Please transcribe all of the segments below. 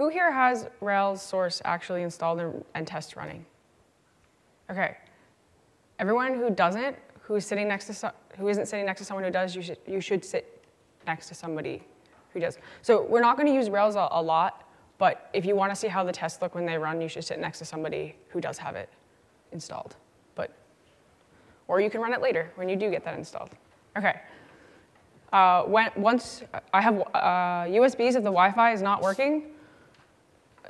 Who here has Rails source actually installed and, test running? Okay. Everyone who doesn't, who is sitting next to who isn't sitting next to someone who does, you should you should sit next to somebody who does. So we're not going to use Rails a, a lot, but if you want to see how the tests look when they run, you should sit next to somebody who does have it installed. But or you can run it later when you do get that installed. Okay. Uh, when, once I have uh, USBs if the Wi-Fi is not working,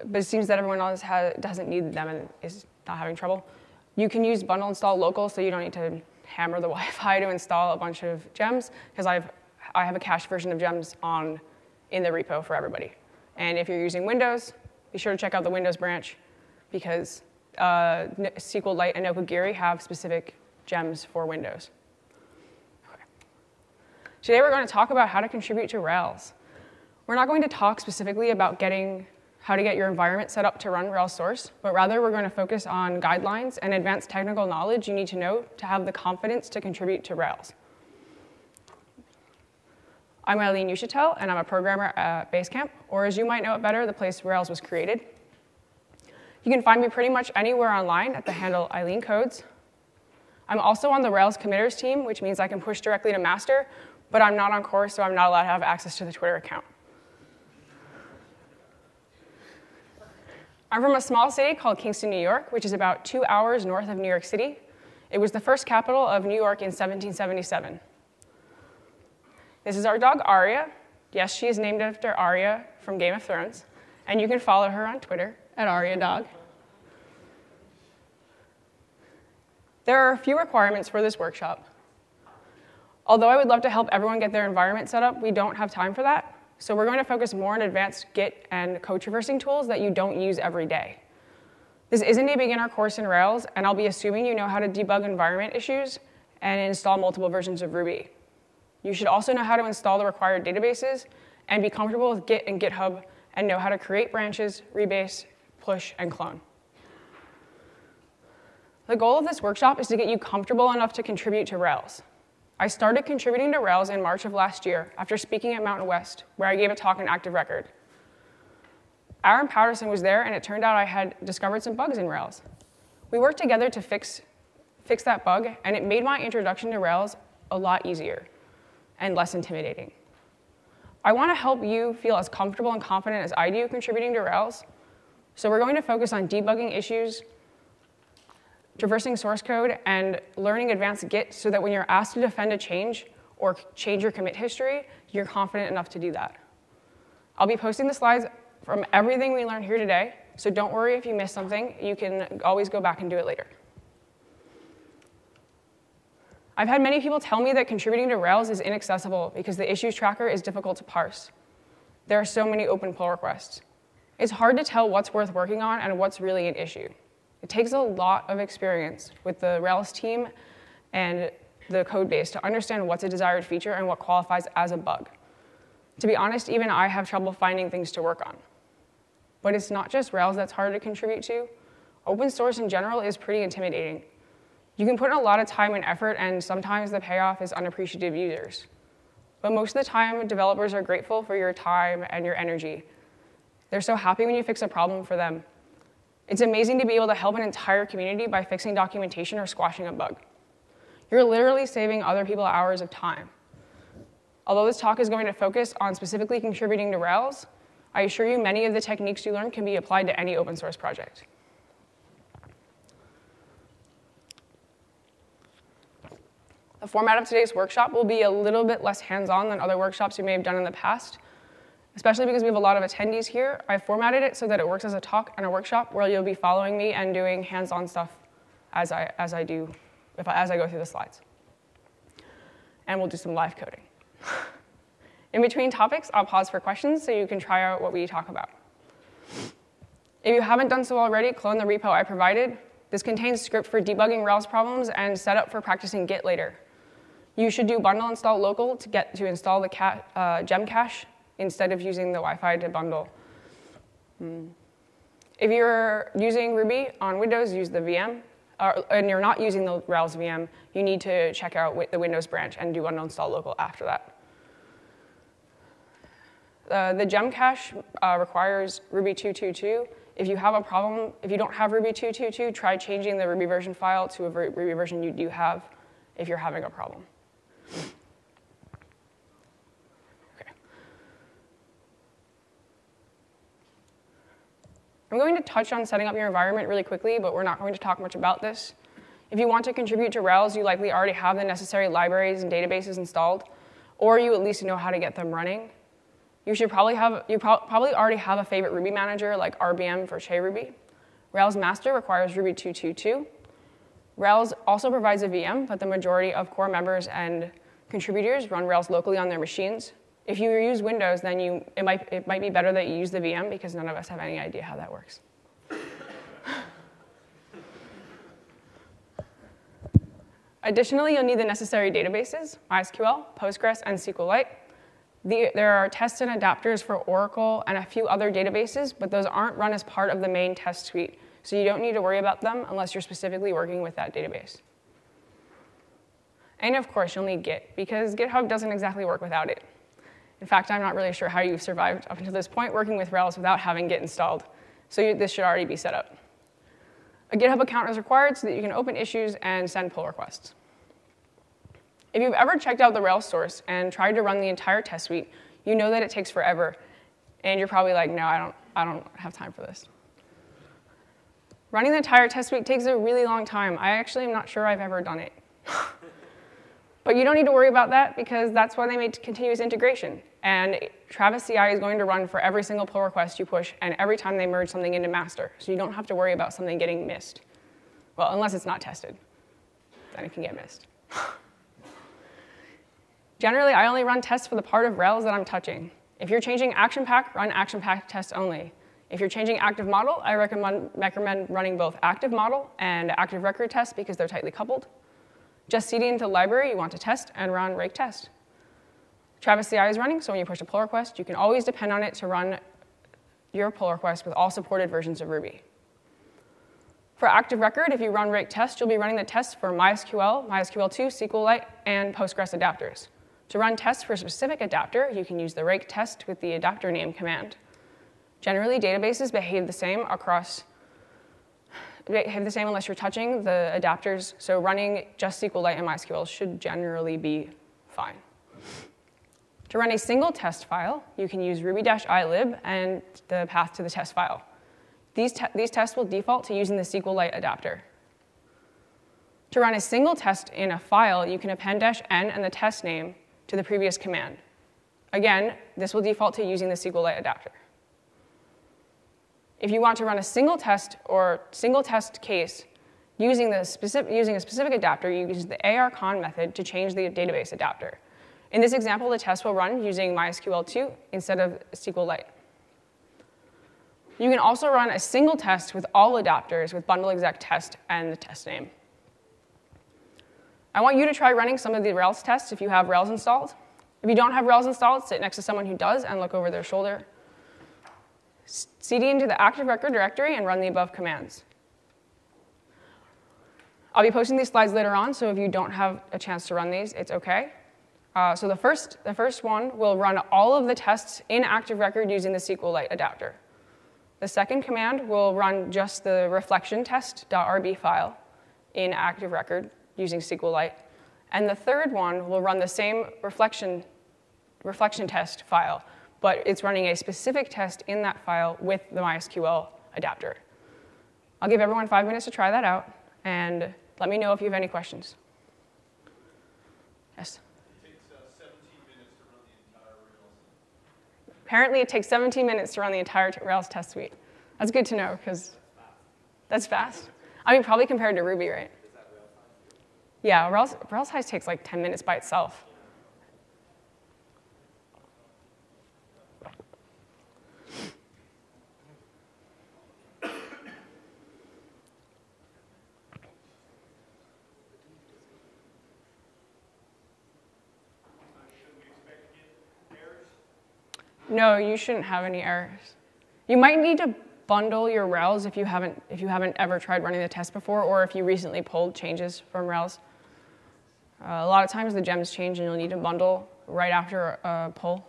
but it seems that everyone else has, doesn't need them and is not having trouble. You can use bundle install local, so you don't need to hammer the Wi-Fi to install a bunch of gems, because I've I have a cached version of gems on in the repo for everybody. And if you're using Windows, be sure to check out the Windows branch, because uh, SQLite and Nokogiri have specific gems for Windows. Okay. Today we're going to talk about how to contribute to Rails. We're not going to talk specifically about getting how to get your environment set up to run Rails source, but rather we're going to focus on guidelines and advanced technical knowledge you need to know to have the confidence to contribute to Rails. I'm Eileen Uchitelle, and I'm a programmer at Basecamp, or as you might know it better, the place Rails was created. You can find me pretty much anywhere online at the handle Eileen Codes. I'm also on the Rails committers team, which means I can push directly to master, but I'm not on core, so I'm not allowed to have access to the Twitter account. I'm from a small city called Kingston, New York, which is about two hours north of New York City. It was the first capital of New York in 1777. This is our dog, Arya. Yes, she is named after Arya from Game of Thrones. And you can follow her on Twitter at AryaDog. There are a few requirements for this workshop. Although I would love to help everyone get their environment set up, we don't have time for that. So we're going to focus more on advanced Git and code traversing tools that you don't use every day. This isn't a beginner course in Rails, and I'll be assuming you know how to debug environment issues and install multiple versions of Ruby. You should also know how to install the required databases and be comfortable with Git and GitHub and know how to create branches, rebase, push, and clone. The goal of this workshop is to get you comfortable enough to contribute to Rails. I started contributing to Rails in March of last year after speaking at Mountain West, where I gave a talk on Active Record. Aaron Patterson was there, and it turned out I had discovered some bugs in Rails. We worked together to fix, fix that bug, and it made my introduction to Rails a lot easier and less intimidating. I want to help you feel as comfortable and confident as I do contributing to Rails, so we're going to focus on debugging issues traversing source code, and learning advanced Git so that when you're asked to defend a change or change your commit history, you're confident enough to do that. I'll be posting the slides from everything we learned here today, so don't worry if you miss something. You can always go back and do it later. I've had many people tell me that contributing to Rails is inaccessible because the issues tracker is difficult to parse. There are so many open pull requests. It's hard to tell what's worth working on and what's really an issue. It takes a lot of experience with the Rails team and the code base to understand what's a desired feature and what qualifies as a bug. To be honest, even I have trouble finding things to work on. But it's not just Rails that's hard to contribute to. Open source in general is pretty intimidating. You can put in a lot of time and effort, and sometimes the payoff is unappreciative users. But most of the time, developers are grateful for your time and your energy. They're so happy when you fix a problem for them. It's amazing to be able to help an entire community by fixing documentation or squashing a bug. You're literally saving other people hours of time. Although this talk is going to focus on specifically contributing to Rails, I assure you many of the techniques you learn can be applied to any open source project. The format of today's workshop will be a little bit less hands-on than other workshops you may have done in the past especially because we have a lot of attendees here. I formatted it so that it works as a talk and a workshop where you'll be following me and doing hands-on stuff as I, as I do, if I, as I go through the slides. And we'll do some live coding. In between topics, I'll pause for questions so you can try out what we talk about. If you haven't done so already, clone the repo I provided. This contains script for debugging Rails problems and setup for practicing Git later. You should do bundle install local to get to install the uh, gem cache instead of using the Wi-Fi to bundle. Hmm. If you're using Ruby on Windows, use the VM. Uh, and you're not using the Rails VM, you need to check out the Windows branch and do bundle install local after that. Uh, the gem cache uh, requires Ruby 222. If you have a problem, if you don't have Ruby 222, try changing the Ruby version file to a Ruby version you do have if you're having a problem. Okay. I'm going to touch on setting up your environment really quickly, but we're not going to talk much about this. If you want to contribute to Rails, you likely already have the necessary libraries and databases installed, or you at least know how to get them running. You should probably have, you pro probably already have a favorite Ruby manager like RVM for JRuby. Rails master requires Ruby 222. Rails also provides a VM, but the majority of core members and contributors run Rails locally on their machines. If you use Windows, then you, it, might, it might be better that you use the VM because none of us have any idea how that works. Additionally, you'll need the necessary databases, MySQL, Postgres, and SQLite. The, there are tests and adapters for Oracle and a few other databases, but those aren't run as part of the main test suite, so you don't need to worry about them unless you're specifically working with that database. And of course, you'll need Git, because GitHub doesn't exactly work without it. In fact, I'm not really sure how you've survived up until this point working with Rails without having Git installed, so you, this should already be set up. A GitHub account is required so that you can open issues and send pull requests. If you've ever checked out the Rails source and tried to run the entire test suite, you know that it takes forever, and you're probably like, no, I don't, I don't have time for this. Running the entire test suite takes a really long time. I actually am not sure I've ever done it. but you don't need to worry about that because that's why they made continuous integration. And Travis CI is going to run for every single pull request you push and every time they merge something into master. So you don't have to worry about something getting missed. Well, unless it's not tested. Then it can get missed. Generally, I only run tests for the part of Rails that I'm touching. If you're changing action pack, run action pack tests only. If you're changing active model, I recommend, recommend running both active model and active record tests because they're tightly coupled. Just cd into the library you want to test and run rake test. Travis CI is running, so when you push a pull request, you can always depend on it to run your pull request with all supported versions of Ruby. For active record, if you run rake test, you'll be running the tests for MySQL, MySQL2, SQLite, and Postgres adapters. To run tests for a specific adapter, you can use the rake test with the adapter name command. Generally, databases behave the same across behave the same unless you're touching the adapters, so running just SQLite and MySQL should generally be fine. To run a single test file, you can use ruby-ilib and the path to the test file. These, te these tests will default to using the SQLite adapter. To run a single test in a file, you can append -n and the test name to the previous command. Again, this will default to using the SQLite adapter. If you want to run a single test or single test case using, the specific, using a specific adapter, you use the ARCONN method to change the database adapter. In this example, the test will run using MySQL2 instead of SQLite. You can also run a single test with all adapters with bundle exec test and the test name. I want you to try running some of the Rails tests if you have Rails installed. If you don't have Rails installed, sit next to someone who does and look over their shoulder. cd into the active record directory and run the above commands. I'll be posting these slides later on, so if you don't have a chance to run these, it's okay. Uh, so the first, the first one will run all of the tests in active record using the SQLite adapter. The second command will run just the reflection test.rb file in active record using SQLite. And the third one will run the same reflection, reflection test file, but it's running a specific test in that file with the MySQL adapter. I'll give everyone five minutes to try that out, and let me know if you have any questions. Yes? Apparently, it takes 17 minutes to run the entire Rails test suite. That's good to know, because that's fast. I mean, probably compared to Ruby, right? Yeah, Rails, Rails Heist takes like 10 minutes by itself. No, you shouldn't have any errors. You might need to bundle your Rails if you haven't if you haven't ever tried running the test before, or if you recently pulled changes from Rails. Uh, a lot of times the gems change, and you'll need to bundle right after a pull.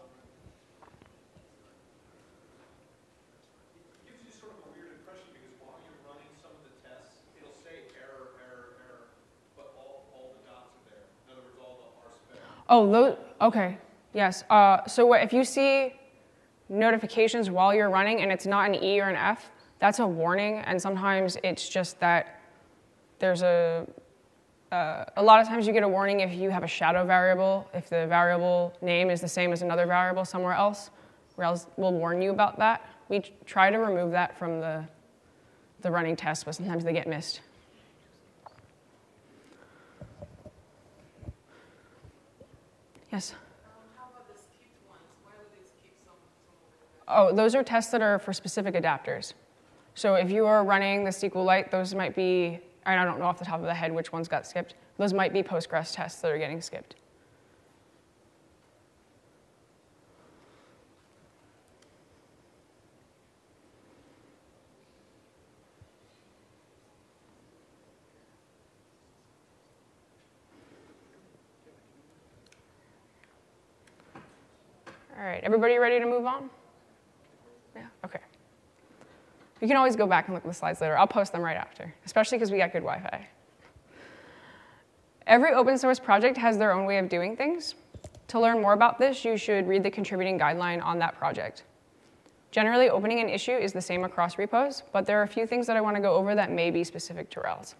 Oh, okay. Yes. Uh, so if you see notifications while you're running and it's not an E or an F, that's a warning, and sometimes it's just that there's a, uh, a lot of times you get a warning if you have a shadow variable, if the variable name is the same as another variable somewhere else, Rails will warn you about that. We try to remove that from the, the running test, but sometimes they get missed. Yes? Oh, those are tests that are for specific adapters. So if you are running the SQLite, those might be, I don't know off the top of the head which ones got skipped. Those might be Postgres tests that are getting skipped. All right, everybody ready to move on? Yeah, okay. You can always go back and look at the slides later. I'll post them right after, especially because we got good Wi-Fi. Every open source project has their own way of doing things. To learn more about this, you should read the contributing guideline on that project. Generally, opening an issue is the same across repos, but there are a few things that I want to go over that may be specific to Rails.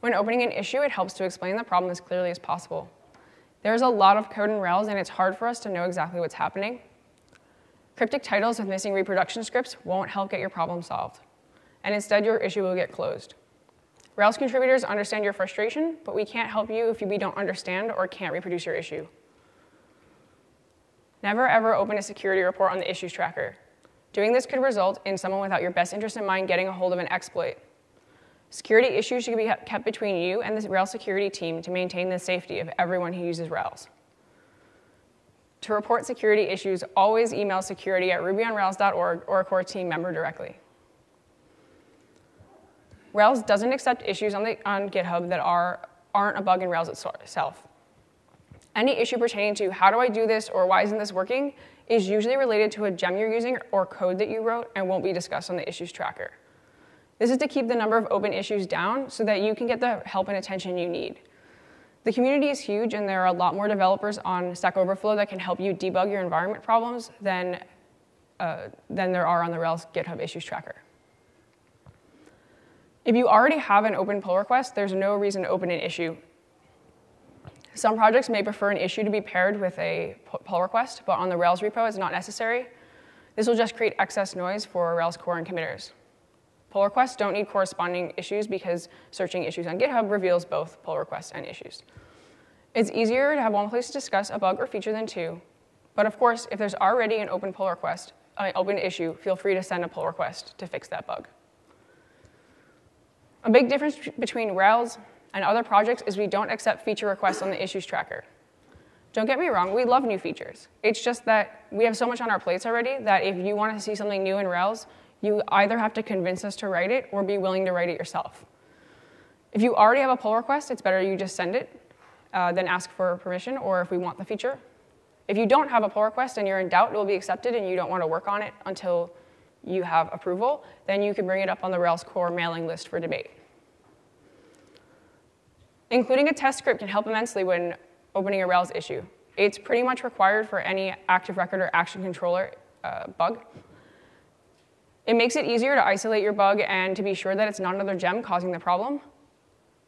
When opening an issue, it helps to explain the problem as clearly as possible. There's a lot of code in Rails, and it's hard for us to know exactly what's happening. Cryptic titles with missing reproduction scripts won't help get your problem solved, and instead your issue will get closed. Rails contributors understand your frustration, but we can't help you if we don't understand or can't reproduce your issue. Never ever open a security report on the issues tracker. Doing this could result in someone without your best interest in mind getting a hold of an exploit. Security issues should be kept between you and the Rails security team to maintain the safety of everyone who uses Rails. To report security issues, always email security at rubyonrails.org or a core team member directly. Rails doesn't accept issues on, the, on GitHub that are, aren't a bug in Rails itself. Any issue pertaining to how do I do this or why isn't this working is usually related to a gem you're using or code that you wrote and won't be discussed on the issues tracker. This is to keep the number of open issues down so that you can get the help and attention you need. The community is huge, and there are a lot more developers on Stack Overflow that can help you debug your environment problems than, uh, than there are on the Rails GitHub issues tracker. If you already have an open pull request, there's no reason to open an issue. Some projects may prefer an issue to be paired with a pull request, but on the Rails repo, it's not necessary. This will just create excess noise for Rails core and committers. Pull requests don't need corresponding issues because searching issues on GitHub reveals both pull requests and issues. It's easier to have one place to discuss a bug or feature than two, but of course, if there's already an open pull request, an open issue, feel free to send a pull request to fix that bug. A big difference between Rails and other projects is we don't accept feature requests on the issues tracker. Don't get me wrong, we love new features. It's just that we have so much on our plates already that if you want to see something new in Rails, you either have to convince us to write it or be willing to write it yourself. If you already have a pull request, it's better you just send it uh, than ask for permission or if we want the feature. If you don't have a pull request and you're in doubt it will be accepted and you don't want to work on it until you have approval, then you can bring it up on the Rails core mailing list for debate. Including a test script can help immensely when opening a Rails issue. It's pretty much required for any active record or action controller uh, bug. It makes it easier to isolate your bug and to be sure that it's not another gem causing the problem.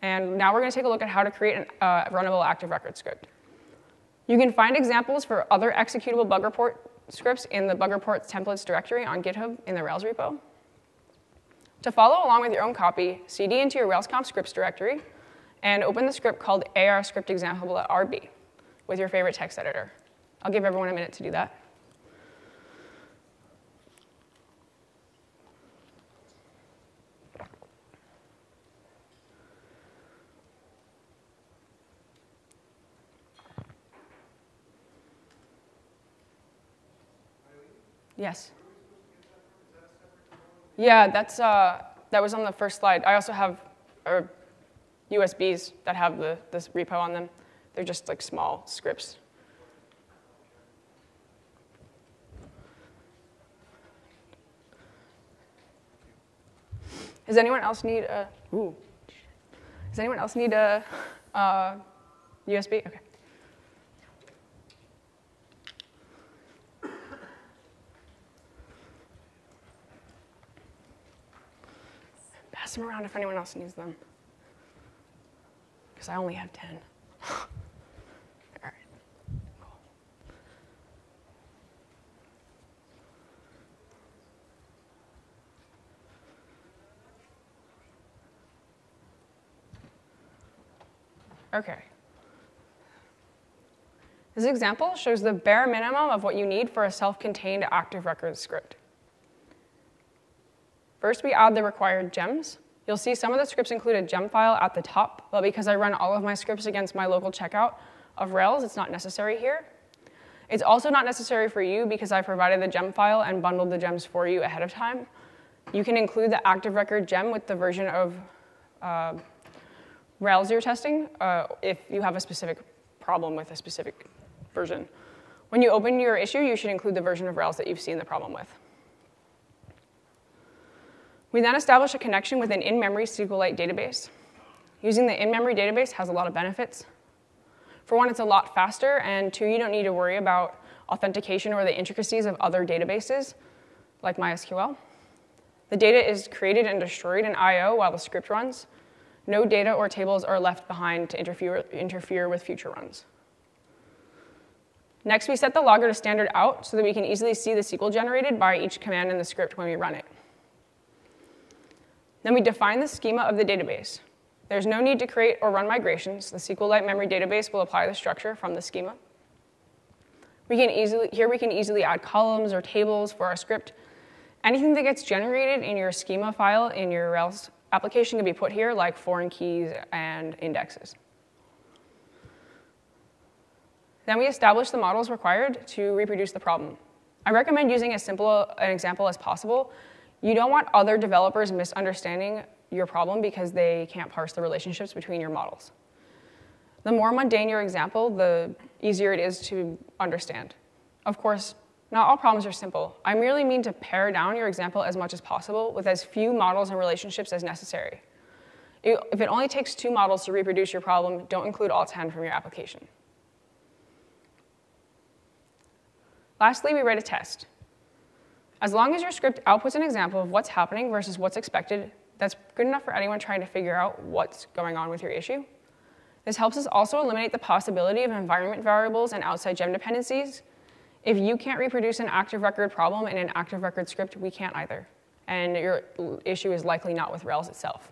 And now we're going to take a look at how to create a uh, runnable active record script. You can find examples for other executable bug report scripts in the bug reports templates directory on GitHub in the Rails repo. To follow along with your own copy, cd into your RailsConf scripts directory and open the script called AR script example.rb with your favorite text editor. I'll give everyone a minute to do that. Yes. Yeah, that's, uh, that was on the first slide. I also have uh, USBs that have the, this repo on them. They're just like small scripts. Does anyone else need a, ooh, does anyone else need a uh, USB? Okay. Pass them around if anyone else needs them. Because I only have 10. All right. Cool. Okay. This example shows the bare minimum of what you need for a self-contained active record script. First, we add the required gems. You'll see some of the scripts include a gem file at the top, but because I run all of my scripts against my local checkout of Rails, it's not necessary here. It's also not necessary for you because I provided the gem file and bundled the gems for you ahead of time. You can include the active record gem with the version of uh, Rails you're testing uh, if you have a specific problem with a specific version. When you open your issue, you should include the version of Rails that you've seen the problem with. We then establish a connection with an in-memory SQLite database. Using the in-memory database has a lot of benefits. For one, it's a lot faster, and two, you don't need to worry about authentication or the intricacies of other databases, like MySQL. The data is created and destroyed in I.O. while the script runs. No data or tables are left behind to interfere, interfere with future runs. Next, we set the logger to standard out so that we can easily see the SQL generated by each command in the script when we run it. Then we define the schema of the database. There's no need to create or run migrations. The SQLite memory database will apply the structure from the schema. We can easily, here we can easily add columns or tables for our script. Anything that gets generated in your schema file in your Rails application can be put here, like foreign keys and indexes. Then we establish the models required to reproduce the problem. I recommend using as simple an example as possible. You don't want other developers misunderstanding your problem because they can't parse the relationships between your models. The more mundane your example, the easier it is to understand. Of course, not all problems are simple. I merely mean to pare down your example as much as possible with as few models and relationships as necessary. If it only takes two models to reproduce your problem, don't include all 10 from your application. Lastly, we write a test. As long as your script outputs an example of what's happening versus what's expected, that's good enough for anyone trying to figure out what's going on with your issue. This helps us also eliminate the possibility of environment variables and outside gem dependencies. If you can't reproduce an active record problem in an active record script, we can't either. And your issue is likely not with Rails itself.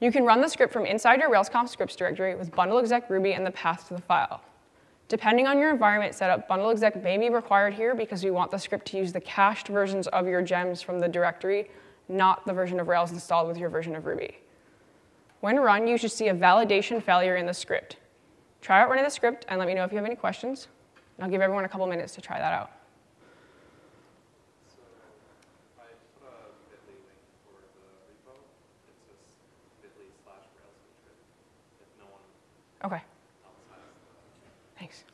You can run the script from inside your RailsConf scripts directory with bundle exec Ruby and the path to the file. Depending on your environment setup, bundle exec may be required here because we want the script to use the cached versions of your gems from the directory, not the version of Rails installed with your version of Ruby. When run, you should see a validation failure in the script. Try out running the script and let me know if you have any questions. I'll give everyone a couple minutes to try that out. Okay. Thanks.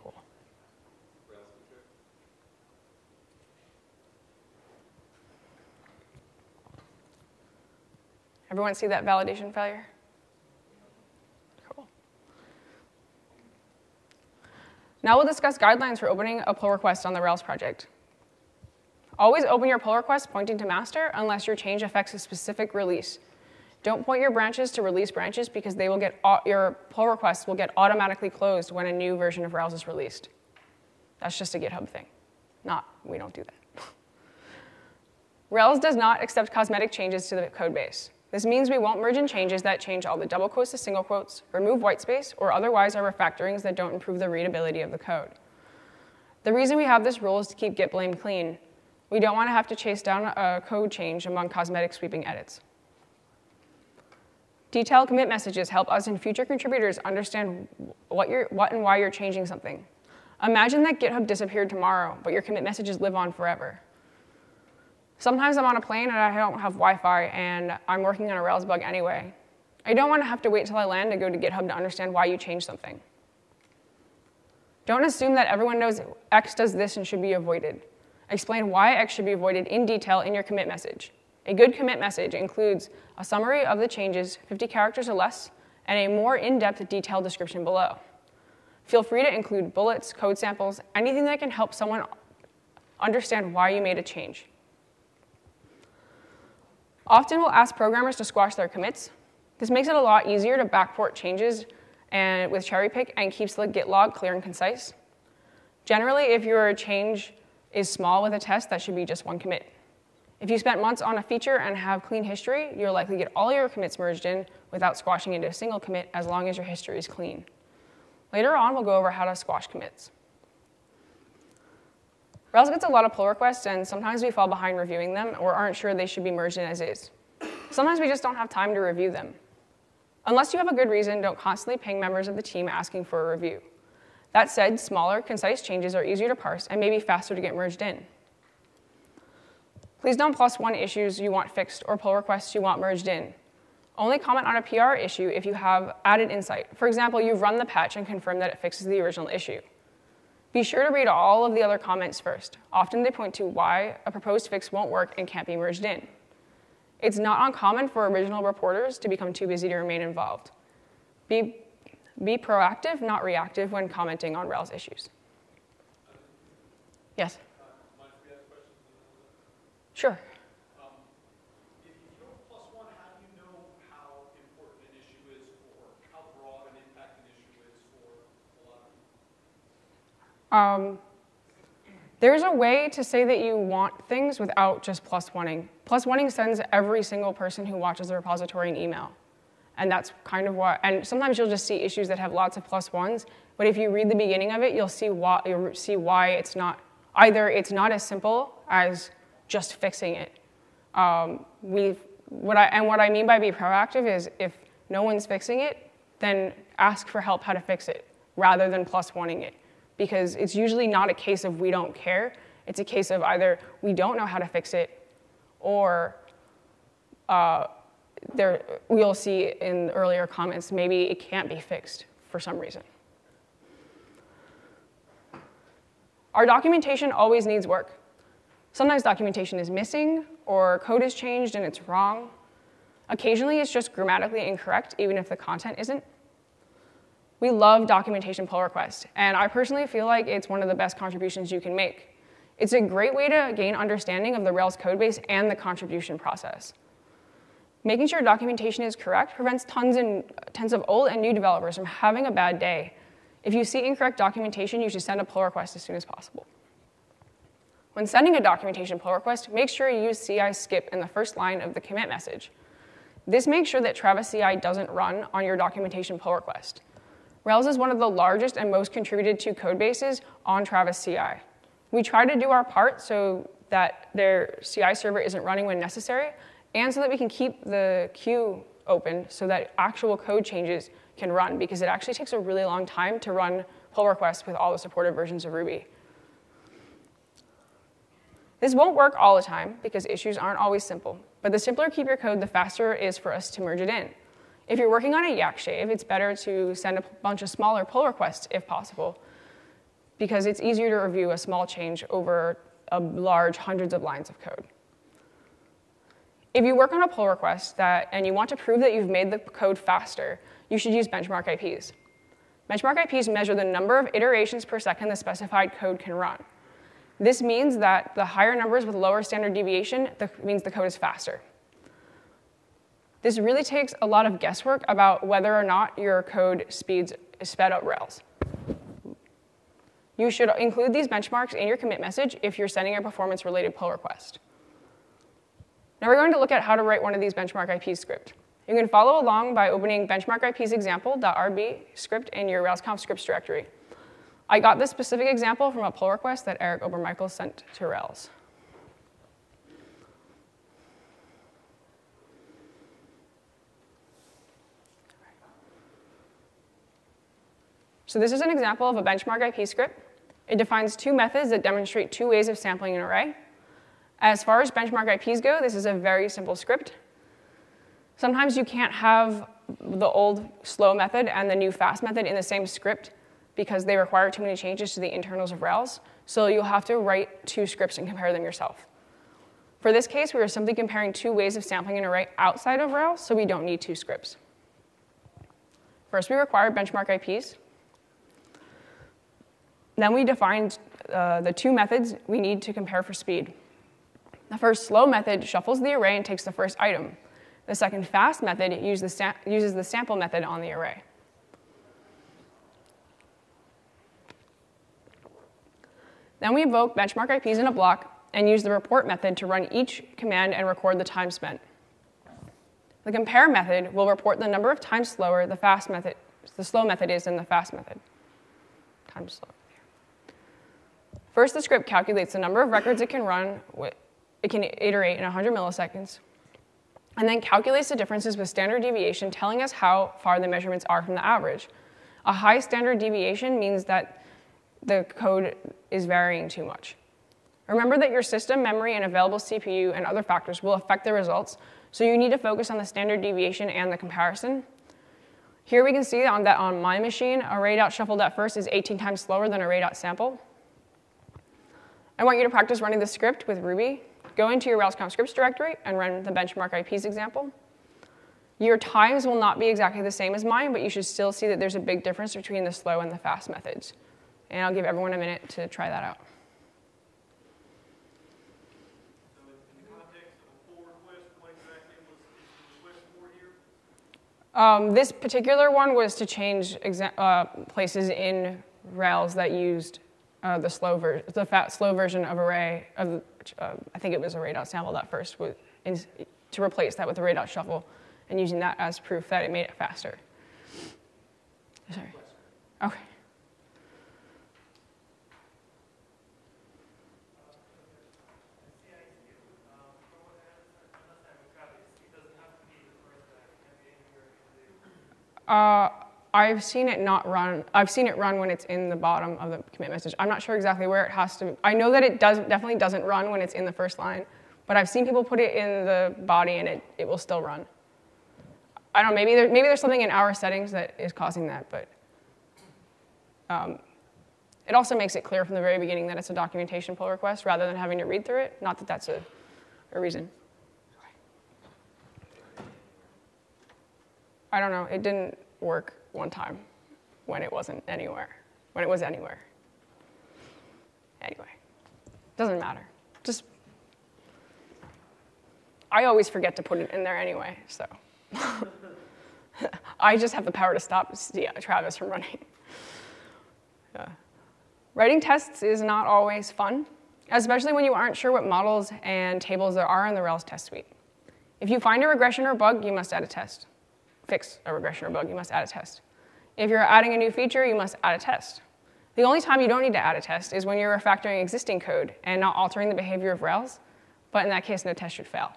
Cool. Everyone see that validation failure? Cool. Now we'll discuss guidelines for opening a pull request on the Rails project. Always open your pull request pointing to master unless your change affects a specific release. Don't point your branches to release branches because they will get, your pull requests will get automatically closed when a new version of Rails is released. That's just a GitHub thing. Not, we don't do that. Rails does not accept cosmetic changes to the code base. This means we won't merge in changes that change all the double quotes to single quotes, remove whitespace, or otherwise are refactorings that don't improve the readability of the code. The reason we have this rule is to keep git blame clean. We don't want to have to chase down a code change among cosmetic sweeping edits. Detailed commit messages help us and future contributors understand what, you're, what and why you're changing something. Imagine that GitHub disappeared tomorrow, but your commit messages live on forever. Sometimes I'm on a plane and I don't have Wi-Fi and I'm working on a Rails bug anyway. I don't want to have to wait till I land to go to GitHub to understand why you changed something. Don't assume that everyone knows X does this and should be avoided. Explain why X should be avoided in detail in your commit message. A good commit message includes a summary of the changes, 50 characters or less, and a more in-depth detailed description below. Feel free to include bullets, code samples, anything that can help someone understand why you made a change. Often we'll ask programmers to squash their commits. This makes it a lot easier to backport changes and with cherry pick and keeps the git log clear and concise. Generally, if your change is small with a test, that should be just one commit. If you spent months on a feature and have clean history, you'll likely get all your commits merged in without squashing into a single commit as long as your history is clean. Later on, we'll go over how to squash commits. Rails gets a lot of pull requests, and sometimes we fall behind reviewing them or aren't sure they should be merged in as is. Sometimes we just don't have time to review them. Unless you have a good reason, don't constantly ping members of the team asking for a review. That said, smaller, concise changes are easier to parse and maybe faster to get merged in. Please don't plus one issues you want fixed or pull requests you want merged in. Only comment on a PR issue if you have added insight. For example, you've run the patch and confirmed that it fixes the original issue. Be sure to read all of the other comments first. Often they point to why a proposed fix won't work and can't be merged in. It's not uncommon for original reporters to become too busy to remain involved. Be, be proactive, not reactive, when commenting on Rails issues. Yes? Sure. Um, there's a way to say that you want things without just plus oneing. Plus oneing sends every single person who watches the repository an email. And that's kind of what, and sometimes you'll just see issues that have lots of plus ones, but if you read the beginning of it, you'll see why, you'll see why it's not, either it's not as simple as just fixing it. Um, we what I, and what I mean by be proactive is if no one's fixing it, then ask for help how to fix it rather than plus oneing it because it's usually not a case of we don't care. It's a case of either we don't know how to fix it or uh, there, we'll see in earlier comments, maybe it can't be fixed for some reason. Our documentation always needs work. Sometimes documentation is missing or code is changed and it's wrong. Occasionally it's just grammatically incorrect, even if the content isn't. We love documentation pull requests, and I personally feel like it's one of the best contributions you can make. It's a great way to gain understanding of the Rails codebase and the contribution process. Making sure documentation is correct prevents tons and tons of old and new developers from having a bad day. If you see incorrect documentation, you should send a pull request as soon as possible. When sending a documentation pull request, make sure you use CI skip in the first line of the commit message. This makes sure that Travis CI doesn't run on your documentation pull request. Rails is one of the largest and most contributed to code bases on Travis CI. We try to do our part so that their CI server isn't running when necessary, and so that we can keep the queue open so that actual code changes can run, because it actually takes a really long time to run pull requests with all the supported versions of Ruby. This won't work all the time because issues aren't always simple, but the simpler you keep your code, the faster it is for us to merge it in. If you're working on a yak shave, it's better to send a bunch of smaller pull requests if possible, because it's easier to review a small change over a large hundreds of lines of code. If you work on a pull request that, and you want to prove that you've made the code faster, you should use benchmark-ips. Benchmark IPs measure the number of iterations per second the specified code can run. This means that the higher numbers with lower standard deviation the, means the code is faster. This really takes a lot of guesswork about whether or not your code speeds sped up Rails. You should include these benchmarks in your commit message if you're sending a performance-related pull request. Now we're going to look at how to write one of these benchmark IP script. You can follow along by opening benchmark IP's example.rb script in your RailsConf scripts directory. I got this specific example from a pull request that Eric Obermichael sent to Rails. So this is an example of a benchmark IP script. It defines two methods that demonstrate two ways of sampling an array. As far as benchmark-ips go, this is a very simple script. Sometimes you can't have the old slow method and the new fast method in the same script because they require too many changes to the internals of Rails. So you'll have to write two scripts and compare them yourself. For this case, we are simply comparing two ways of sampling an array outside of Rails, so we don't need two scripts. First, we require benchmark-ips. Then we defined uh, the two methods we need to compare for speed. The first slow method shuffles the array and takes the first item. The second fast method uses the, uses the sample method on the array. Then we invoke benchmark-ips in a block and use the report method to run each command and record the time spent. The compare method will report the number of times slower the fast method, the slow method is than the fast method. Time slow. First, the script calculates the number of records it can run. It can iterate in 100 milliseconds, and then calculates the differences with standard deviation, telling us how far the measurements are from the average. A high standard deviation means that the code is varying too much. Remember that your system, memory, and available CPU and other factors will affect the results, so you need to focus on the standard deviation and the comparison. Here we can see on that on my machine, array.shuffle.first is 18 times slower than array.sample. I want you to practice running the script with Ruby. Go into your RailsConf scripts directory and run the benchmark-ips example. Your times will not be exactly the same as mine, but you should still see that there's a big difference between the slow and the fast methods. And I'll give everyone a minute to try that out. Um, this particular one was to change uh, places in Rails that used uh, the slow ver- the fat slow version of array of uh, I think it was array.sample.first with, in, to replace that with array.shuffle and using that as proof that it made it faster. Sorry. Okay. Uh, I've seen it not run. I've seen it run when it's in the bottom of the commit message. I'm not sure exactly where it has to. I know that it does definitely doesn't run when it's in the first line, but I've seen people put it in the body and it, it will still run. I don't know. Maybe there, maybe there's something in our settings that is causing that, but um, it also makes it clear from the very beginning that it's a documentation pull request rather than having to read through it. Not that that's a, a reason. I don't know, it didn't work one time when it wasn't anywhere, when it was anywhere. Anyway, doesn't matter. Just, I always forget to put it in there anyway, so. I just have the power to stop Travis from running. Yeah. Writing tests is not always fun, especially when you aren't sure what models and tables there are in the Rails test suite. If you find a regression or bug, you must add a test fix a regression or bug, you must add a test. If you're adding a new feature, you must add a test. The only time you don't need to add a test is when you're refactoring existing code and not altering the behavior of Rails, but in that case, no test should fail.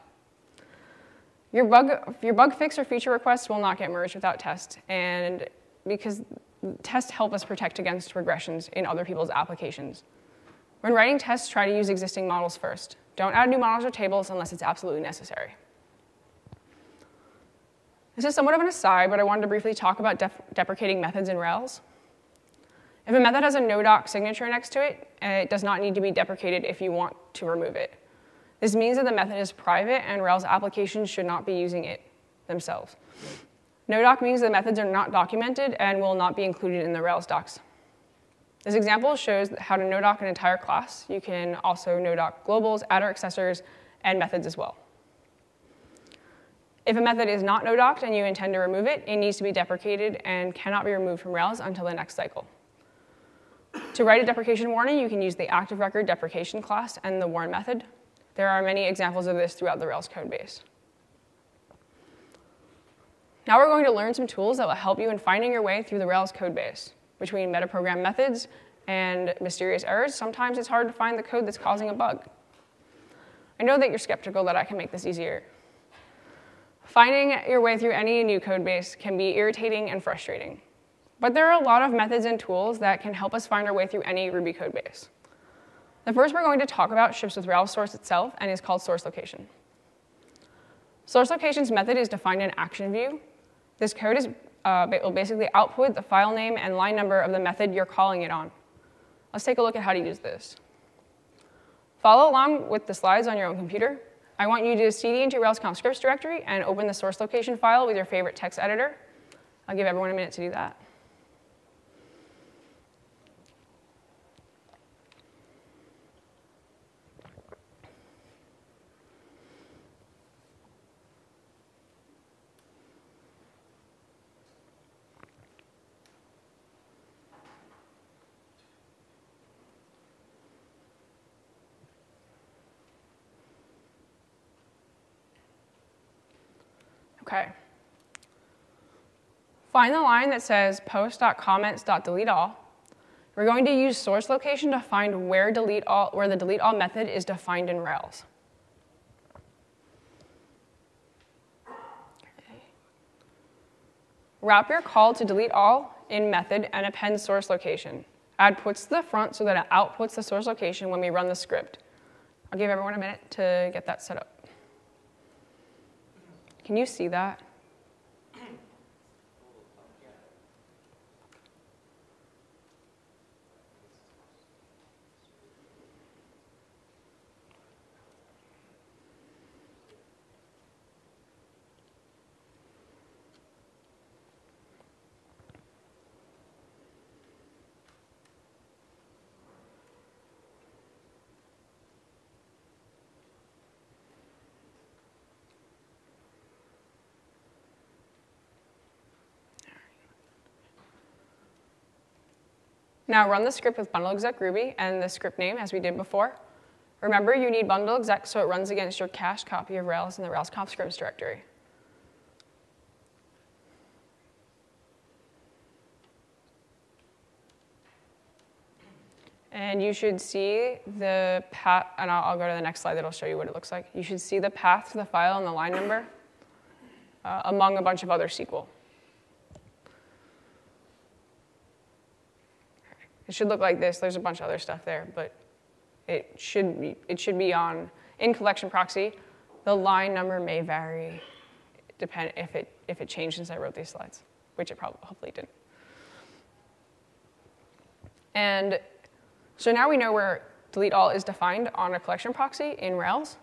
Your bug, your bug fix or feature requests will not get merged without test, and because tests help us protect against regressions in other people's applications. When writing tests, try to use existing models first. Don't add new models or tables unless it's absolutely necessary. This is somewhat of an aside, but I wanted to briefly talk about deprecating methods in Rails. If a method has a no-doc signature next to it, eh, it does not need to be deprecated if you want to remove it. This means that the method is private and Rails applications should not be using it themselves. No-doc means the methods are not documented and will not be included in the Rails docs. This example shows how to no-doc an entire class. You can also no-doc globals, attr accessors, and methods as well. If a method is not no-docked and you intend to remove it, it needs to be deprecated and cannot be removed from Rails until the next cycle. To write a deprecation warning, you can use the active record deprecation class and the warn method. There are many examples of this throughout the Rails code base. Now we're going to learn some tools that will help you in finding your way through the Rails code base. Between metaprogram methods and mysterious errors, sometimes it's hard to find the code that's causing a bug. I know that you're skeptical that I can make this easier, Finding your way through any new code base can be irritating and frustrating. But there are a lot of methods and tools that can help us find our way through any Ruby code base. The first we're going to talk about ships with Rails source itself and is called source location. Source location's method is defined in action view. This code is, uh, will basically output the file name and line number of the method you're calling it on. Let's take a look at how to use this. Follow along with the slides on your own computer. I want you to cd into your RailsConf scripts directory and open the source location file with your favorite text editor. I'll give everyone a minute to do that. Okay. Find the line that says post.comments.deleteAll. We're going to use source location to find where, delete all, where the delete all method is defined in Rails. Okay. Wrap your call to delete all in method and append source location. Add puts to the front so that it outputs the source location when we run the script. I'll give everyone a minute to get that set up. Can you see that? Now run the script with bundle exec Ruby and the script name as we did before. Remember, you need bundle exec so it runs against your cached copy of Rails in the RailsConf scripts directory. And you should see the path, and I'll, I'll, go to the next slide that'll show you what it looks like. You should see the path to the file and the line number uh, among a bunch of other SQL. It should look like this. There's a bunch of other stuff there, but it should be, it should be on in collection proxy. The line number may vary depend if it if it changed since I wrote these slides, which it probably hopefully didn't. And so now we know where delete all is defined on a collection proxy in Rails.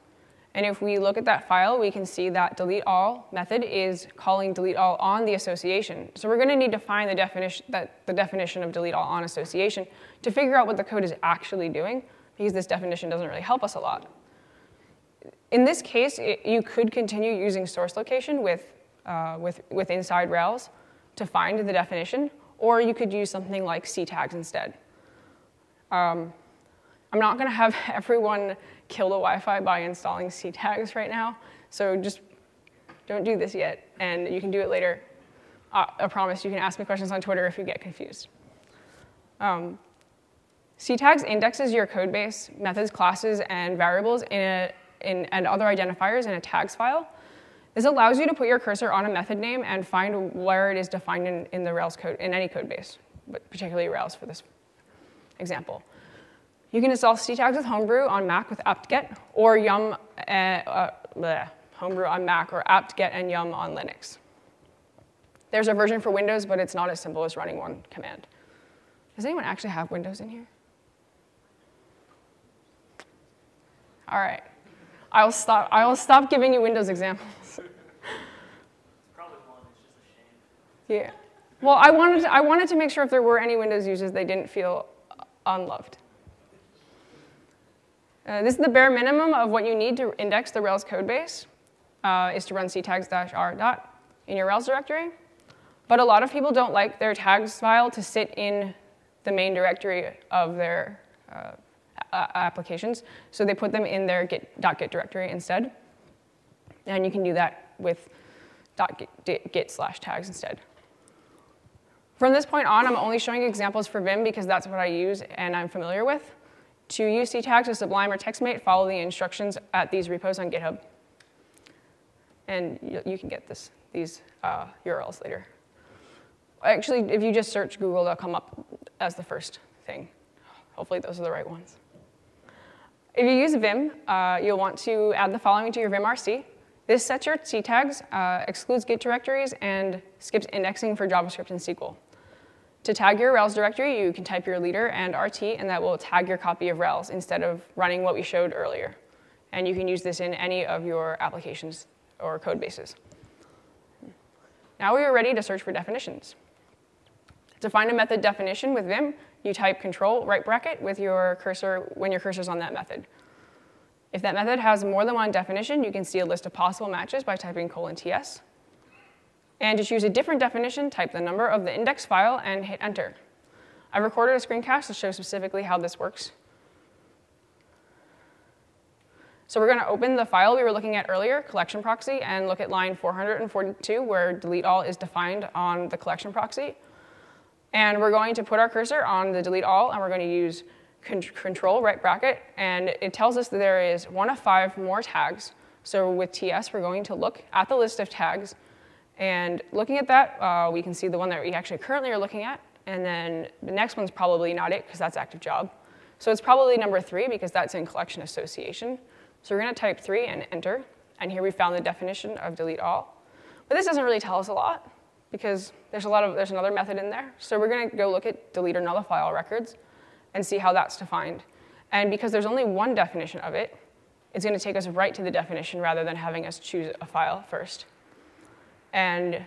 And if we look at that file, we can see that delete all method is calling delete all on the association. So we're going to need to find the definition, that, the definition of delete all on association to figure out what the code is actually doing, because this definition doesn't really help us a lot. In this case, it, you could continue using source location with, uh, with, with inside Rails to find the definition, or you could use something like ctags instead. Um, I'm not going to have everyone kill the Wi-Fi by installing ctags right now, so just don't do this yet, and you can do it later. Uh, I promise you can ask me questions on Twitter if you get confused. Um, ctags indexes your code base, methods, classes, and variables in a, in, and other identifiers in a tags file. This allows you to put your cursor on a method name and find where it is defined in, in the Rails code, in any code base, but particularly Rails for this example. You can install ctags with Homebrew on Mac with apt-get, or yum, uh, uh, bleh, Homebrew on Mac, or apt-get and yum on Linux. There's a version for Windows, but it's not as simple as running one command. Does anyone actually have Windows in here? All right. I will stop, I will stop giving you Windows examples. Yeah. Well, I wanted, to, I wanted to make sure if there were any Windows users, they didn't feel unloved. Uh, this is the bare minimum of what you need to index the Rails code base, uh, is to run ctags-r dot in your Rails directory. But a lot of people don't like their tags file to sit in the main directory of their uh, applications, so they put them in their git, .git directory instead. And you can do that with .git, git slash tags instead. From this point on, I'm only showing examples for Vim because that's what I use and I'm familiar with. To use ctags with Sublime or TextMate, follow the instructions at these repos on GitHub. And you, you can get this, these uh, URLs later. Actually, if you just search Google, they'll come up as the first thing. Hopefully those are the right ones. If you use Vim, uh, you'll want to add the following to your vimrc. This sets your ctags, uh, excludes Git directories, and skips indexing for JavaScript and SQL. To tag your Rails directory, you can type your leader and RT, and that will tag your copy of Rails instead of running what we showed earlier. And you can use this in any of your applications or code bases. Now we are ready to search for definitions. To find a method definition with Vim, you type control right bracket with your cursor when your cursor is on that method. If that method has more than one definition, you can see a list of possible matches by typing colon ts. And to choose a different definition, type the number of the index file and hit enter. I've recorded a screencast to show specifically how this works. So we're going to open the file we were looking at earlier, collection proxy, and look at line 442 where delete all is defined on the collection proxy. And we're going to put our cursor on the delete all, and we're going to use con control right bracket, and it tells us that there is one of five more tags. So with TS, we're going to look at the list of tags, and looking at that, uh, we can see the one that we actually currently are looking at, and then the next one's probably not it, because that's active job. So it's probably number three, because that's in collection association. So we're going to type three and enter, and here we found the definition of delete all. But this doesn't really tell us a lot, because there's a lot of there's another method in there. So we're going to go look at delete or nullify all records and see how that's defined. And because there's only one definition of it, it's going to take us right to the definition rather than having us choose a file first. And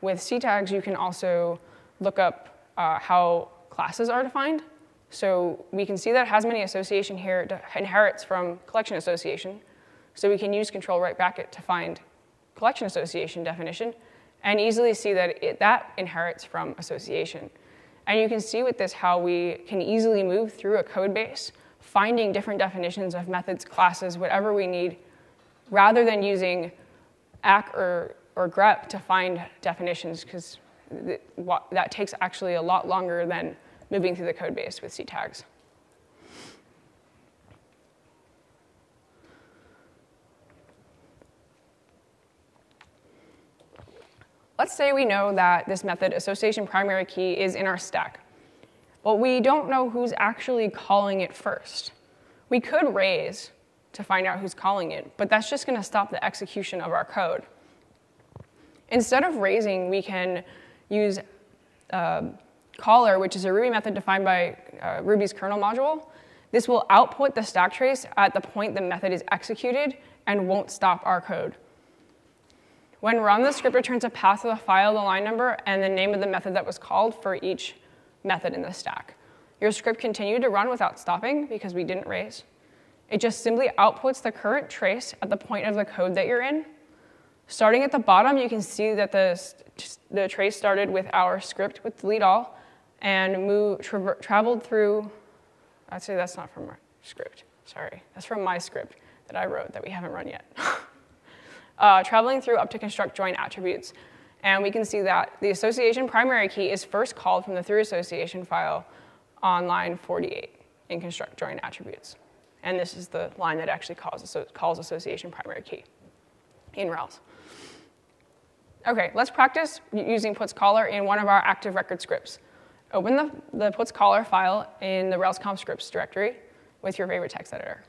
with ctags, you can also look up uh, how classes are defined. So we can see that has many association here inherits from collection association. So we can use control right bracket to find collection association definition and easily see that it, that inherits from association. And you can see with this how we can easily move through a code base, finding different definitions of methods, classes, whatever we need, rather than using ACK or, or grep to find definitions, because that takes actually a lot longer than moving through the code base with ctags. Let's say we know that this method, association primary key, is in our stack, but we don't know who's actually calling it first. We could raise to find out who's calling it, but that's just going to stop the execution of our code. Instead of raising, we can use uh, caller, which is a Ruby method defined by uh, Ruby's kernel module. This will output the stack trace at the point the method is executed and won't stop our code. When run, the script returns a path of the file, the line number, and the name of the method that was called for each method in the stack. Your script continued to run without stopping because we didn't raise. It just simply outputs the current trace at the point of the code that you're in. Starting at the bottom, you can see that the, the trace started with our script with delete all and move, tra traveled through, I'd say that's not from our script, sorry. That's from my script that I wrote that we haven't run yet. uh, traveling through up to construct join attributes. And we can see that the association primary key is first called from the through association file on line 48 in construct join attributes. And this is the line that actually calls, calls association primary key in Rails. Okay, let's practice using puts caller in one of our active record scripts. Open the, the puts caller file in the RailsConf scripts directory with your favorite text editor.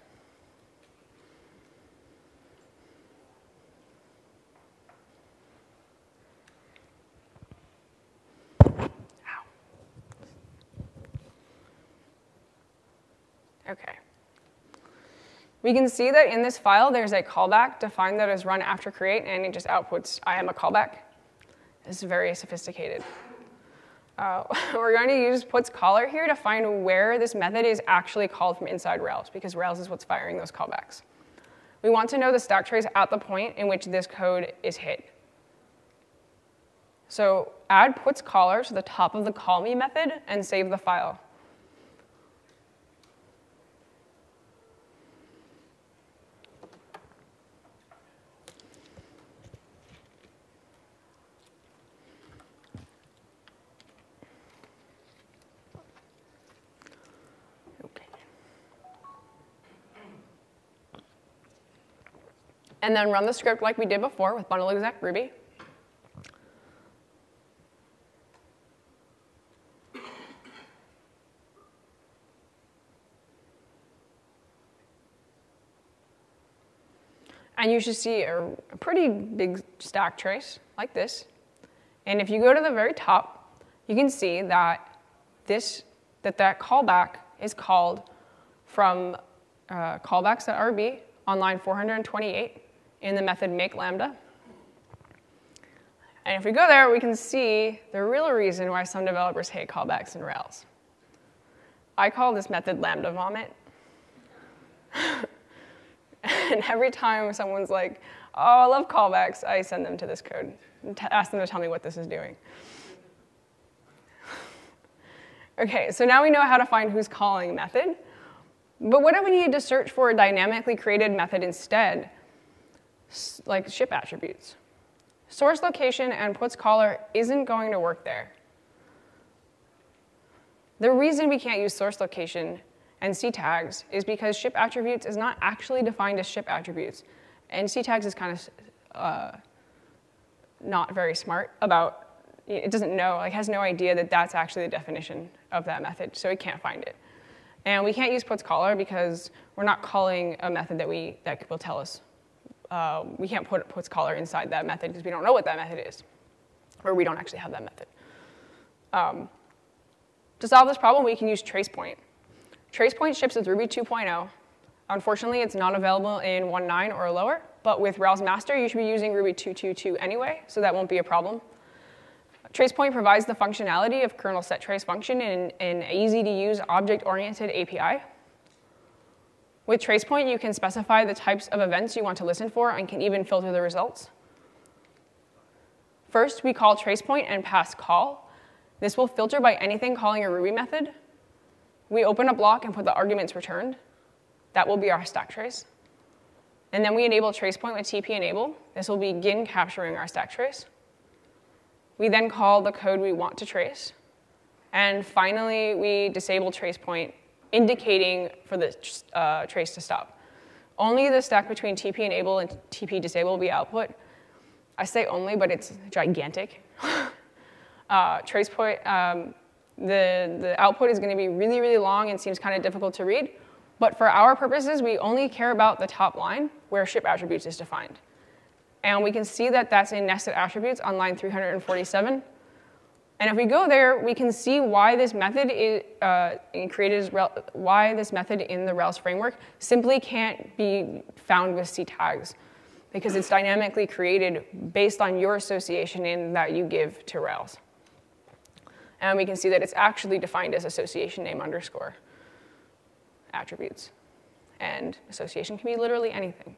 Okay. We can see that in this file, there's a callback defined that is run after create, and it just outputs, I am a callback. This is very sophisticated. Uh, we're going to use puts caller here to find where this method is actually called from inside Rails, because Rails is what's firing those callbacks. We want to know the stack trace at the point in which this code is hit. So add puts caller to the top of the call me method and save the file. And then run the script like we did before with bundle exec Ruby. And you should see a, pretty big stack trace like this. And if you go to the very top, you can see that this that that callback is called from uh, callbacks.rb on line 428 in the method make lambda. And if we go there, we can see the real reason why some developers hate callbacks in Rails. I call this method lambda vomit. and every time someone's like, oh, I love callbacks, I send them to this code and ask them to tell me what this is doing. okay, so now we know how to find who's calling method. But what if we needed to search for a dynamically created method instead, like ship attributes? Source location and puts caller isn't going to work there. The reason we can't use source location and ctags is because ship attributes is not actually defined as ship attributes. And ctags is kind of uh, not very smart about, it doesn't know, like has no idea that that's actually the definition of that method, so it can't find it. And we can't use puts caller because we're not calling a method that, we, that will tell us. Uh, we can't put puts caller inside that method because we don't know what that method is, or we don't actually have that method. Um, to solve this problem, we can use TracePoint. TracePoint ships with Ruby 2.0. Unfortunately, it's not available in 1.9 or lower, but with Rails Master, you should be using Ruby 2.2.2 anyway, so that won't be a problem. TracePoint provides the functionality of kernel set trace function in an easy-to-use object-oriented API. With TracePoint, you can specify the types of events you want to listen for and can even filter the results. First, we call TracePoint and pass call. This will filter by anything calling a Ruby method. We open a block and put the arguments returned. That will be our stack trace. And then we enable TracePoint with TP enable. This will begin capturing our stack trace. We then call the code we want to trace. And finally, we disable TracePoint, indicating for the uh, trace to stop. Only the stack between TP enable and TP disable will be output. I say only, but it's gigantic. uh, TracePoint, um, the, the output is going to be really, really long and seems kind of difficult to read. But for our purposes, we only care about the top line where ship attributes is defined. And we can see that that's in nested attributes on line 347. And if we go there, we can see why this method is uh, created why this method in the Rails framework simply can't be found with ctags because it's dynamically created based on your association name that you give to Rails. And we can see that it's actually defined as association name underscore attributes. And association can be literally anything.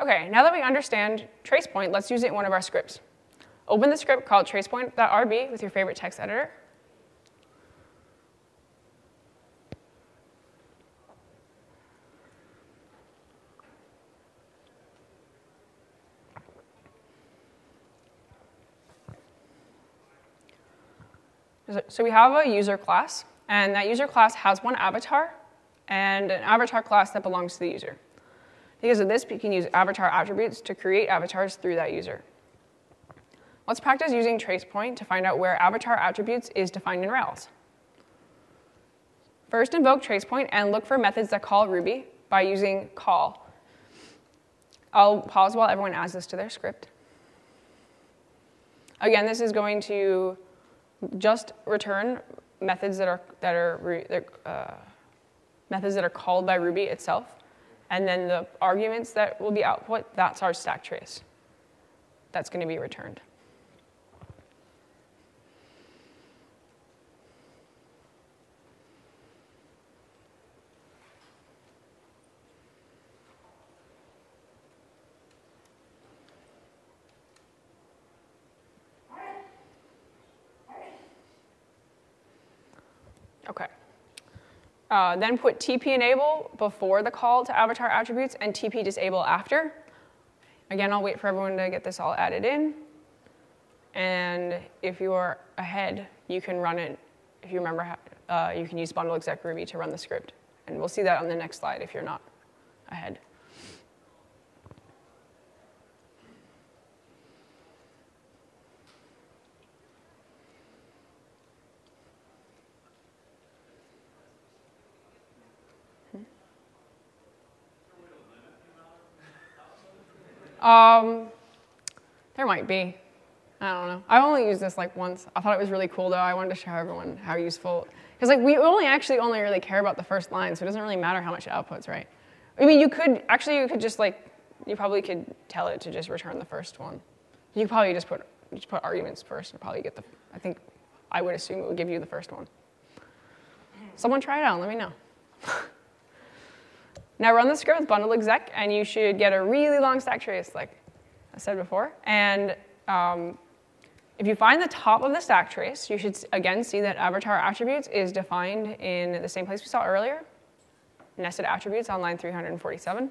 Okay, now that we understand TracePoint, let's use it in one of our scripts. Open the script called tracepoint.rb with your favorite text editor. So we have a user class, and that user class has one avatar and an avatar class that belongs to the user. Because of this, we can use avatar attributes to create avatars through that user. Let's practice using TracePoint to find out where avatar attributes is defined in Rails. First, invoke TracePoint and look for methods that call Ruby by using call. I'll pause while everyone adds this to their script. Again, this is going to just return methods that are, that are uh, methods that are called by Ruby itself. And then the arguments that will be output, that's our stack trace. That's going to be returned. Okay. Uh, then put TP enable before the call to avatar attributes and TP disable after. Again, I'll wait for everyone to get this all added in. And if you're ahead, you can run it. If you remember, how, uh, you can use bundle exec Ruby to run the script. And we'll see that on the next slide if you're not ahead. Um, there might be. I don't know. I only used this like once. I thought it was really cool though. I wanted to show everyone how useful. Because like we only actually only really care about the first line, so it doesn't really matter how much it outputs, right? I mean, you could actually you could just like you probably could tell it to just return the first one. You could probably just put just put arguments first and probably get the. I think I would assume it would give you the first one. Someone try it out. Let me know. Now run the script with bundle exec, and you should get a really long stack trace, like I said before. And um, If you find the top of the stack trace, you should again see that avatar attributes is defined in the same place we saw earlier, nested attributes on line 347.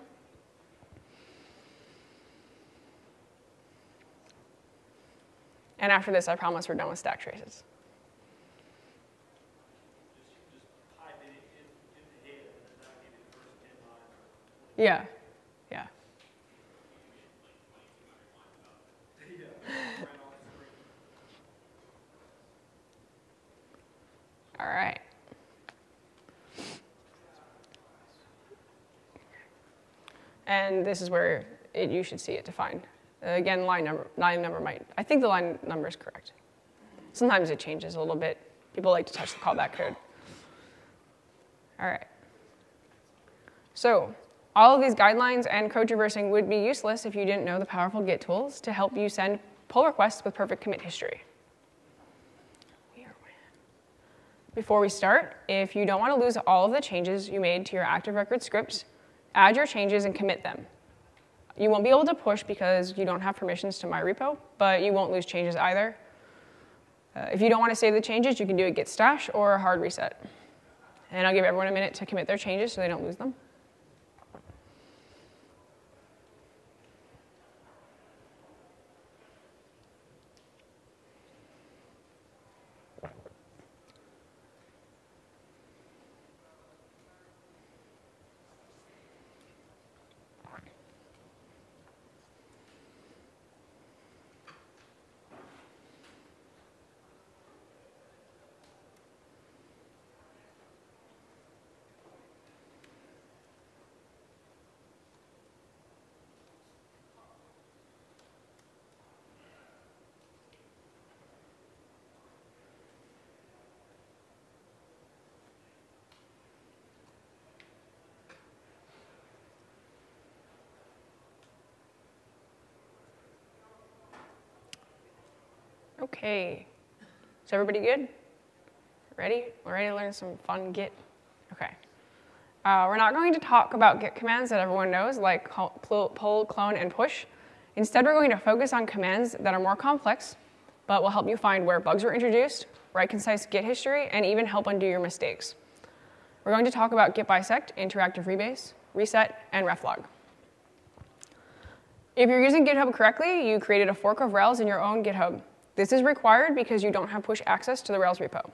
And after this, I promise we're done with stack traces. Pipe it in, in the head, and then that'll give you the first ten lines. Yeah, yeah. All right. And this is where it, you should see it defined. Uh, again, line number, line number might, I think the line number is correct. Sometimes it changes a little bit. People like to touch the callback code. All right. So, all of these guidelines and code traversing would be useless if you didn't know the powerful Git tools to help you send pull requests with perfect commit history. Before we start, if you don't want to lose all of the changes you made to your active record scripts, add your changes and commit them. You won't be able to push because you don't have permissions to my repo, but you won't lose changes either. Uh, if you don't want to save the changes, you can do a git stash or a hard reset. And I'll give everyone a minute to commit their changes so they don't lose them. Okay. Is everybody good? Ready? We're ready to learn some fun Git? Okay. Uh, we're not going to talk about Git commands that everyone knows, like pull, clone, and push. Instead, we're going to focus on commands that are more complex, but will help you find where bugs were introduced, write concise Git history, and even help undo your mistakes. We're going to talk about Git bisect, interactive rebase, reset, and reflog. If you're using GitHub correctly, you created a fork of Rails in your own GitHub. This is required because you don't have push access to the Rails repo.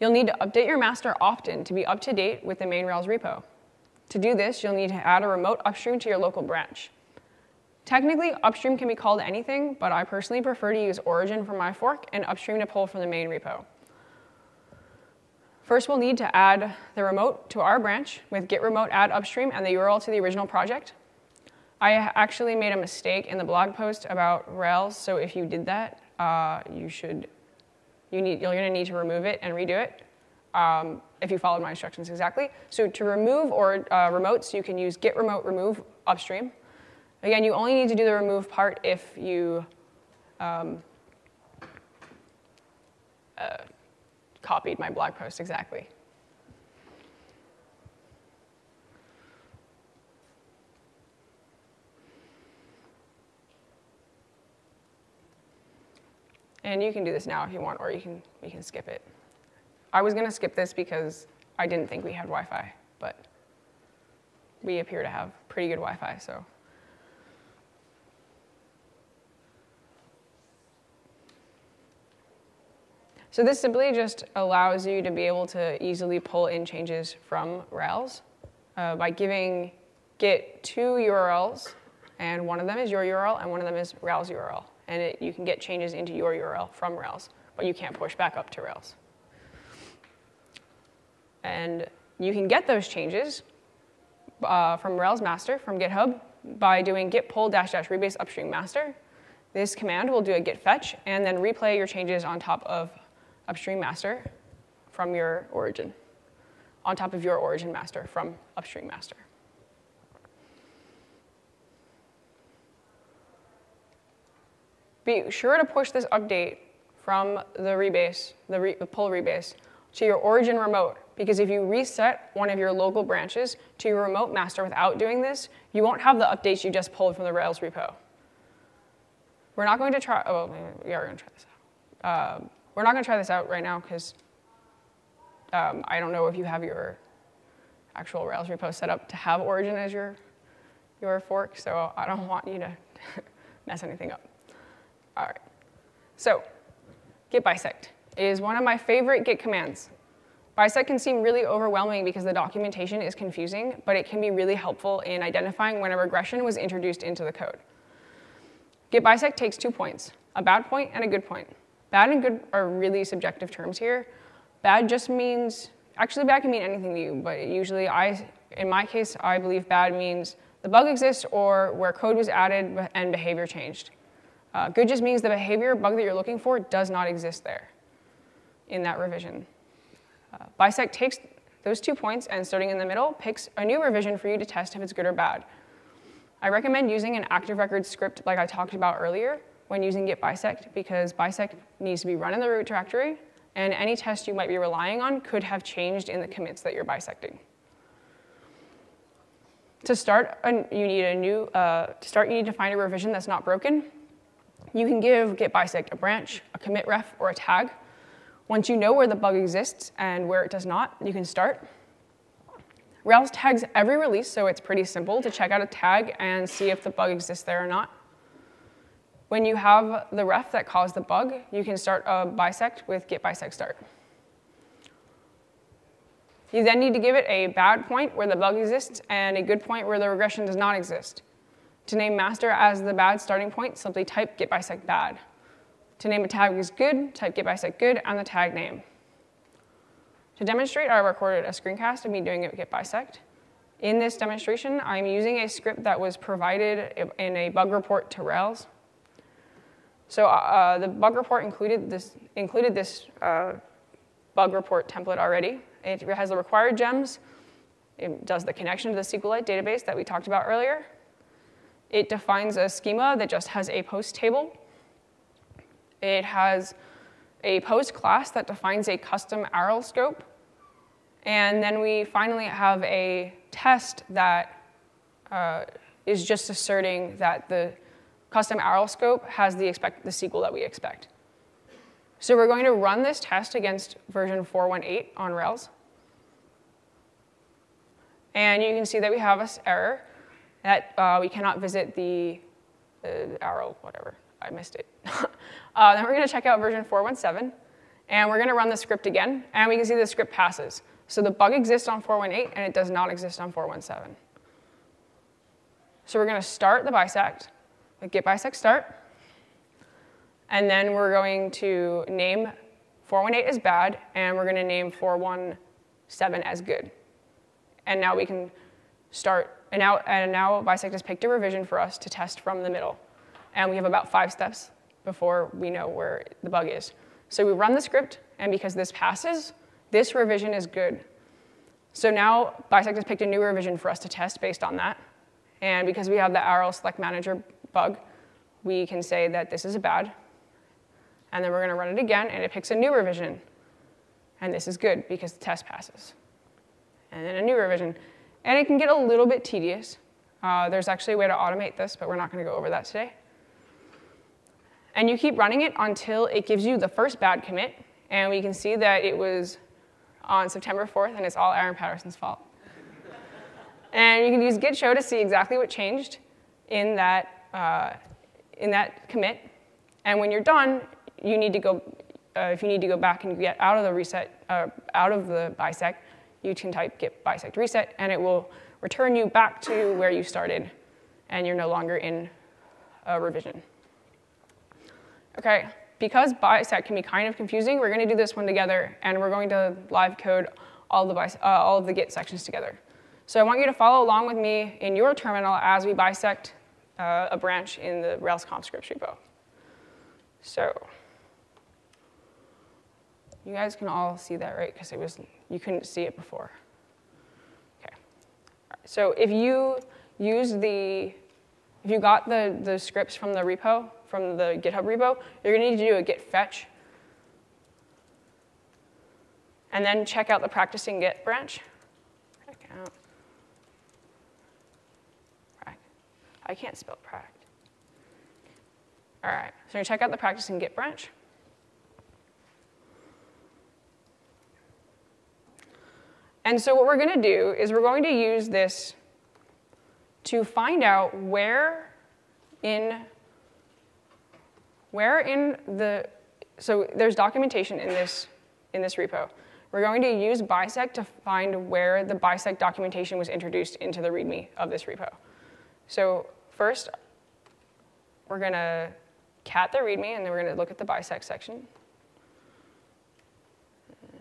You'll need to update your master often to be up to date with the main Rails repo. To do this, you'll need to add a remote upstream to your local branch. Technically, upstream can be called anything, but I personally prefer to use origin for my fork and upstream to pull from the main repo. First, we'll need to add the remote to our branch with git remote add upstream and the URL to the original project. I actually made a mistake in the blog post about Rails, so if you did that, uh, you should, you need, you're gonna need to remove it and redo it um, if you followed my instructions exactly. So to remove or uh, remotes, you can use git remote remove upstream. Again, you only need to do the remove part if you um, uh, copied my blog post exactly. And you can do this now if you want, or you can, you can skip it. I was going to skip this because I didn't think we had Wi-Fi, but we appear to have pretty good Wi-Fi, so. So this simply just allows you to be able to easily pull in changes from Rails uh, by giving Git two URLs, and one of them is your URL, and one of them is Rails URL. And it, you can get changes into your URL from Rails, but you can't push back up to Rails. And you can get those changes uh, from Rails master from GitHub by doing git pull dash dash rebase upstream master. This command will do a git fetch and then replay your changes on top of upstream master from your origin, on top of your origin master from upstream master. Be sure to push this update from the rebase, the, re, the pull rebase, to your origin remote, because if you reset one of your local branches to your remote master without doing this, you won't have the updates you just pulled from the Rails repo. We're not going to try, oh, we are going to try this out. um, we're not going to try this out right now because um, I don't know if you have your actual Rails repo set up to have Origin as your, your fork, so I don't want you to mess anything up. All right. So, git bisect is one of my favorite git commands. Bisect can seem really overwhelming because the documentation is confusing, but it can be really helpful in identifying when a regression was introduced into the code. Git bisect takes two points, a bad point and a good point. Bad and good are really subjective terms here. Bad just means, actually bad can mean anything to you, but usually I, in my case, I believe bad means the bug exists or where code was added and behavior changed. Uh, good just means the behavior bug that you're looking for does not exist there in that revision. Uh, bisect takes those two points and starting in the middle, picks a new revision for you to test if it's good or bad. I recommend using an active record script like I talked about earlier when using git bisect because bisect needs to be run in the root directory and any test you might be relying on could have changed in the commits that you're bisecting. To start, you need a new, uh, to start you need to find a revision that's not broken. You can give git bisect a branch, a commit ref, or a tag. Once you know where the bug exists and where it does not, you can start. Rails tags every release, so it's pretty simple to check out a tag and see if the bug exists there or not. When you have the ref that caused the bug, you can start a bisect with git bisect start. You then need to give it a bad point where the bug exists and a good point where the regression does not exist. To name master as the bad starting point, simply type git bisect bad. To name a tag as good, type git bisect good and the tag name. To demonstrate, I recorded a screencast of me doing it git bisect. In this demonstration, I'm using a script that was provided in a bug report to Rails. So uh, the bug report included this, included this uh, bug report template already. It has the required gems. It does the connection to the SQLite database that we talked about earlier. It defines a schema that just has a post table it has a post class that defines a custom arel scope. And then we finally have a test that uh, is just asserting that the custom arel scope has the, expect, the SQL that we expect. So we're going to run this test against version 418 on Rails. And you can see that we have this error that uh, we cannot visit the, the arel, whatever. I missed it. uh, then we're going to check out version 417, and we're going to run the script again, and we can see the script passes. So the bug exists on 418, and it does not exist on 417. So we're going to start the bisect with git bisect start, and then we're going to name 418 as bad, and we're going to name 417 as good. And now we can start, and now, and now bisect has picked a revision for us to test from the middle and we have about five steps before we know where the bug is. So we run the script, and because this passes, this revision is good. So now Bisect has picked a new revision for us to test based on that. And because we have the arel select manager bug, we can say that this is a bad. And then we're going to run it again, and it picks a new revision. And this is good because the test passes. And then a new revision. And it can get a little bit tedious. Uh, there's actually a way to automate this, but we're not going to go over that today. And you keep running it until it gives you the first bad commit. And we can see that it was on September 4th, and it's all Aaron Patterson's fault. and you can use git show to see exactly what changed in that, uh, in that commit. And when you're done, you need to go, uh, if you need to go back and get out of the reset, uh, out of the bisect, you can type git bisect reset, and it will return you back to where you started, and you're no longer in a revision. Okay, because bisect can be kind of confusing, we're going to do this one together, and we're going to live code all, the uh, all of the git sections together. So I want you to follow along with me in your terminal as we bisect uh, a branch in the RailsConf scripts repo. So you guys can all see that, right? Because it was you couldn't see it before. Okay. So if you use the if you got the, the scripts from the repo, from the GitHub repo, you're to need to do a git fetch. And then check out the practicing git branch. Check out. I can't spell pract. All right, so you check out the practicing git branch. And so what we're going to do is we're going to use this to find out where in where in the so there's documentation in this in this repo. We're going to use bisect to find where the bisect documentation was introduced into the README of this repo. So first, we're going to cat the README, and then we're going to look at the bisect section.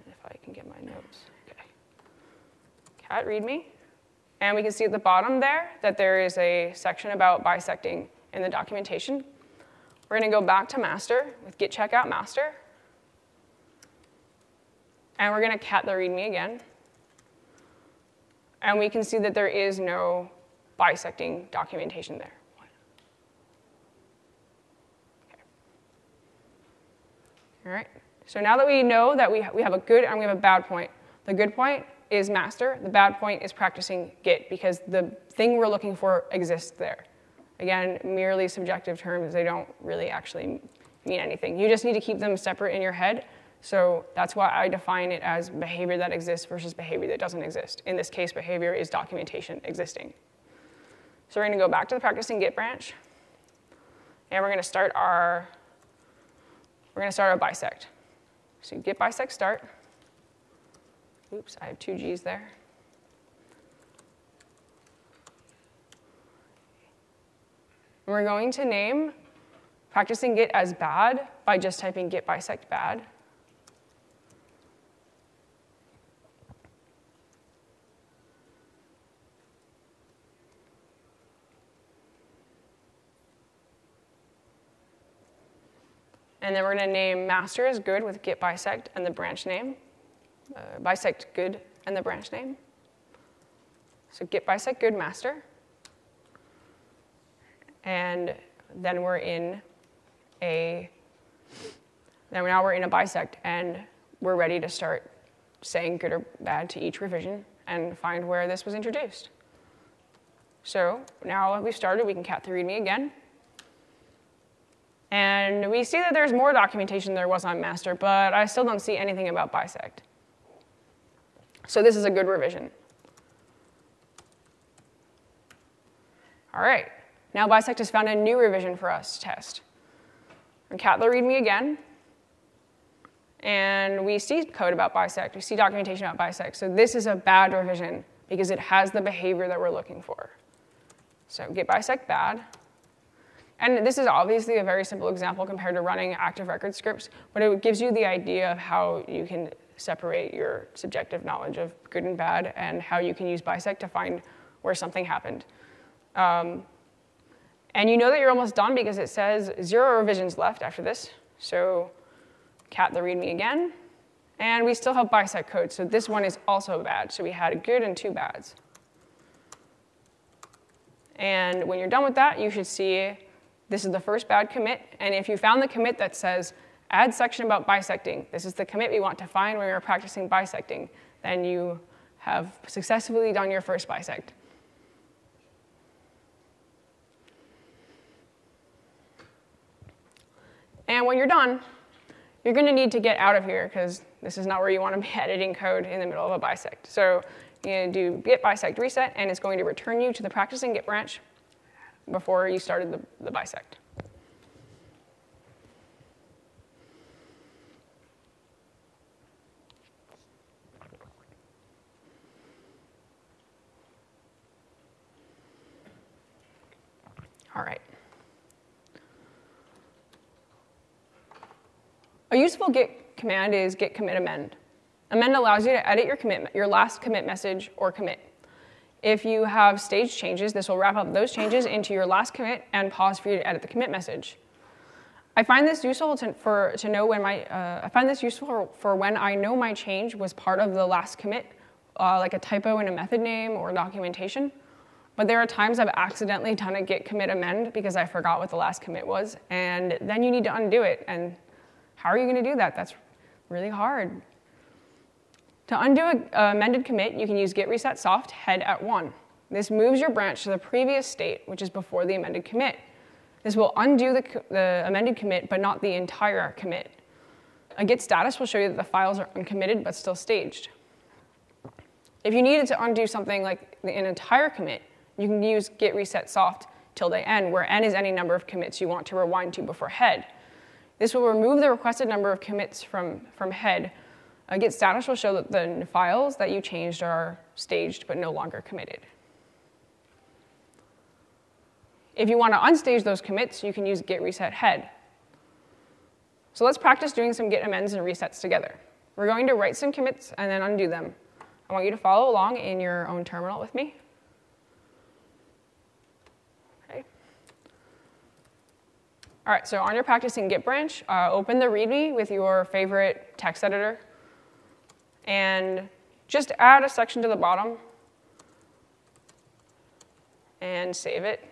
If I can get my notes. Okay. Cat README. And we can see at the bottom there that there is a section about bisecting in the documentation. We're going to go back to master with git checkout master. And we're going to cat the README again. And we can see that there is no bisecting documentation there. Okay. All right. So now that we know that we, we have a good and we have a bad point, the good point is master, the bad point is practicing Git because the thing we're looking for exists there. Again, merely subjective terms, they don't really actually mean anything. You just need to keep them separate in your head so that's why I define it as behavior that exists versus behavior that doesn't exist. In this case, behavior is documentation existing. So we're to go back to the practicing Git branch, and we're going to start our we're going to start our bisect. So git bisect start. Oops, I have two G's there. We're going to name practicing Git as bad by just typing git bisect bad. And then we're going to name master as good with git bisect and the branch name. Uh, bisect good and the branch name. So git bisect good master. And then we're in a, then now we're in a bisect and we're ready to start saying good or bad to each revision and find where this was introduced. So now we've started, we can cat the README again. And we see that there's more documentation there was on master, but I still don't see anything about bisect. So this is a good revision. All right, now bisect has found a new revision for us to test. And cat the README again. And we see code about bisect, we see documentation about bisect. So this is a bad revision because it has the behavior that we're looking for. So git bisect bad. And this is obviously a very simple example compared to running active record scripts, but it gives you the idea of how you can separate your subjective knowledge of good and bad and how you can use bisect to find where something happened. Um, and you know that you're almost done because it says zero revisions left after this. So cat the readme again. And we still have bisect code, so this one is also bad. So we had a good and two bads. And when you're done with that, you should see this is the first bad commit, and if you found the commit that says add section about bisecting, this is the commit we want to find when are practicing bisecting, then you have successfully done your first bisect. And when you're done, you're going to need to get out of here because this is not where you want to be editing code in the middle of a bisect. So you're going to do git bisect reset, and it's going to return you to the practicing git branch before you started the, the bisect. All right. A useful git command is git commit amend. Amend allows you to edit your commit, your last commit message or commit. If you have stage changes, this will wrap up those changes into your last commit and pause for you to edit the commit message. I find this useful to, for, to know when my, uh, I find this useful for when I know my change was part of the last commit, uh, like a typo in a method name or documentation. But there are times I've accidentally done a git commit amend because I forgot what the last commit was, and then you need to undo it. And how are you going to do that? That's really hard. To undo an amended commit, you can use git reset soft head at 1. This moves your branch to the previous state, which is before the amended commit. This will undo the, the amended commit, but not the entire commit. A git status will show you that the files are uncommitted but still staged. If you needed to undo something like an entire commit, you can use git reset soft till tilde n, where n is any number of commits you want to rewind to before head. This will remove the requested number of commits from, from head. Git status will show that the files that you changed are staged but no longer committed. If you want to unstage those commits, you can use git reset head. So let's practice doing some git amends and resets together. We're going to write some commits and then undo them. I want you to follow along in your own terminal with me. All right, so on your practicing Git branch, uh, open the README with your favorite text editor and just add a section to the bottom and save it.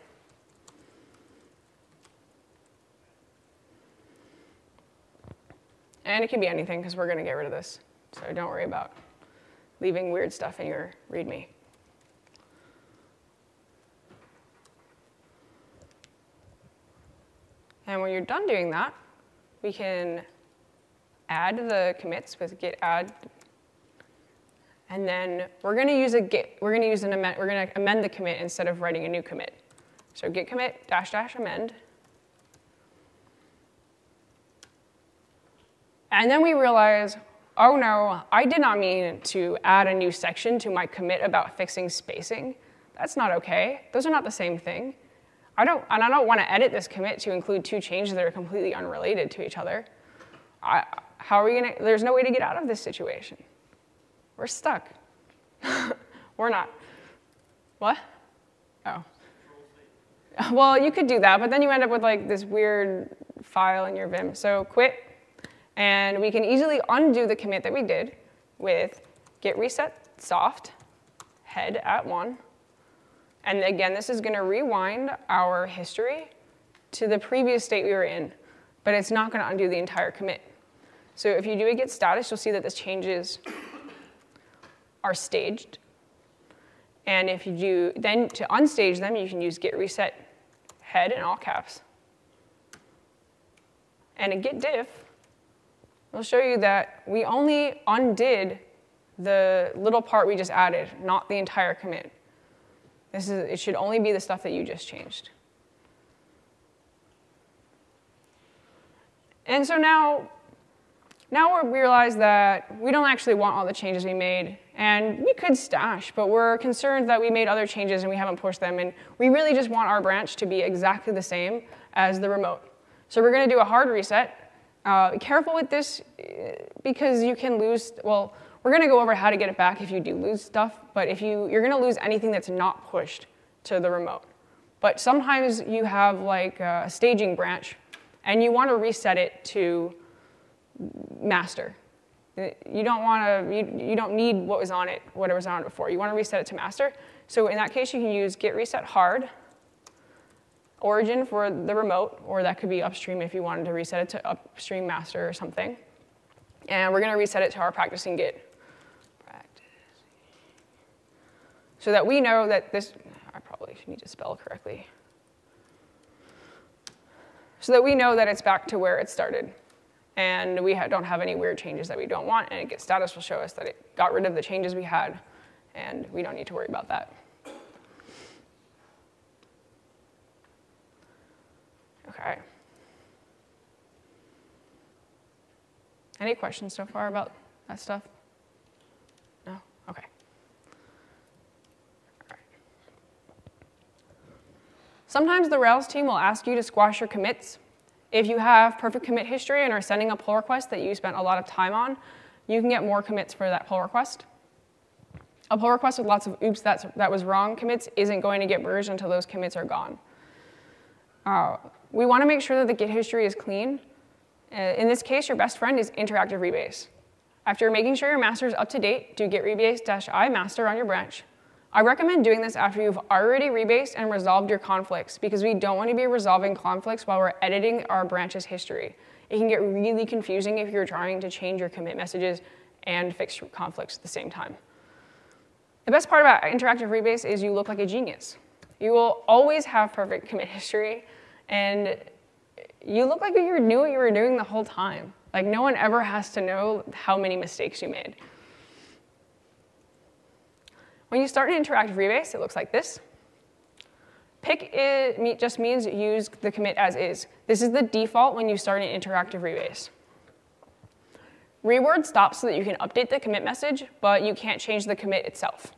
And it can be anything because we're going to get rid of this. So don't worry about leaving weird stuff in your README. And when you're done doing that, we can add the commits with git add. And then we're going to use a git, we're going to use an amend, we're going to amend the commit instead of writing a new commit. So git commit dash dash amend. And then we realize, oh no, I did not mean to add a new section to my commit about fixing spacing. That's not okay. Those are not the same thing. I don't, and I don't want to edit this commit to include two changes that are completely unrelated to each other. I, how are we going to, there's no way to get out of this situation. We're stuck. We're not. What? Oh. Well, you could do that, but then you end up with like this weird file in your Vim. So quit and we can easily undo the commit that we did with git reset soft head at one. And again, this is going to rewind our history to the previous state we were in, but it's not going to undo the entire commit. So if you do a git status, you'll see that the changes are staged. And if you do, then to unstage them, you can use git reset head in all caps. And a git diff I'll show you that we only undid the little part we just added, not the entire commit. This is, it should only be the stuff that you just changed. And so now, now we realize that we don't actually want all the changes we made, and we could stash, but we're concerned that we made other changes and we haven't pushed them, and we really just want our branch to be exactly the same as the remote. So we're gonna do a hard reset, uh, careful with this because you can lose, well, we're gonna go over how to get it back if you do lose stuff, but if you, you're gonna lose anything that's not pushed to the remote. But sometimes you have like a staging branch and you wanna reset it to master. Uh, you don't wanna, you, you don't need what was on it, whatever was on it before. You wanna reset it to master. So in that case, you can use git reset hard origin for the remote, or that could be upstream if you wanted to reset it to upstream master or something. And we're going to reset it to our practicing Git. Practice. So that we know that this, I probably need to spell correctly. So that we know that it's back to where it started. And we ha don't have any weird changes that we don't want, and git status will show us that it got rid of the changes we had, and we don't need to worry about that. Okay. Any questions so far about that stuff? No? Okay. Sometimes the Rails team will ask you to squash your commits. If you have perfect commit history and are sending a pull request that you spent a lot of time on, you can get more commits for that pull request. A pull request with lots of oops, that's, that was wrong commits isn't going to get merged until those commits are gone. Uh, we want to make sure that the Git history is clean. Uh, in this case, your best friend is interactive rebase. After making sure your master is up to date, do git rebase-i master on your branch. I recommend doing this after you've already rebased and resolved your conflicts because we don't want to be resolving conflicts while we're editing our branch's history. It can get really confusing if you're trying to change your commit messages and fix conflicts at the same time. The best part about interactive rebase is you look like a genius. You will always have perfect commit history, and you look like you knew what you were doing the whole time. Like no one ever has to know how many mistakes you made. When you start an interactive rebase, it looks like this. Pick is, just means use the commit as is. This is the default when you start an interactive rebase. Reword stops so that you can update the commit message, but you can't change the commit itself.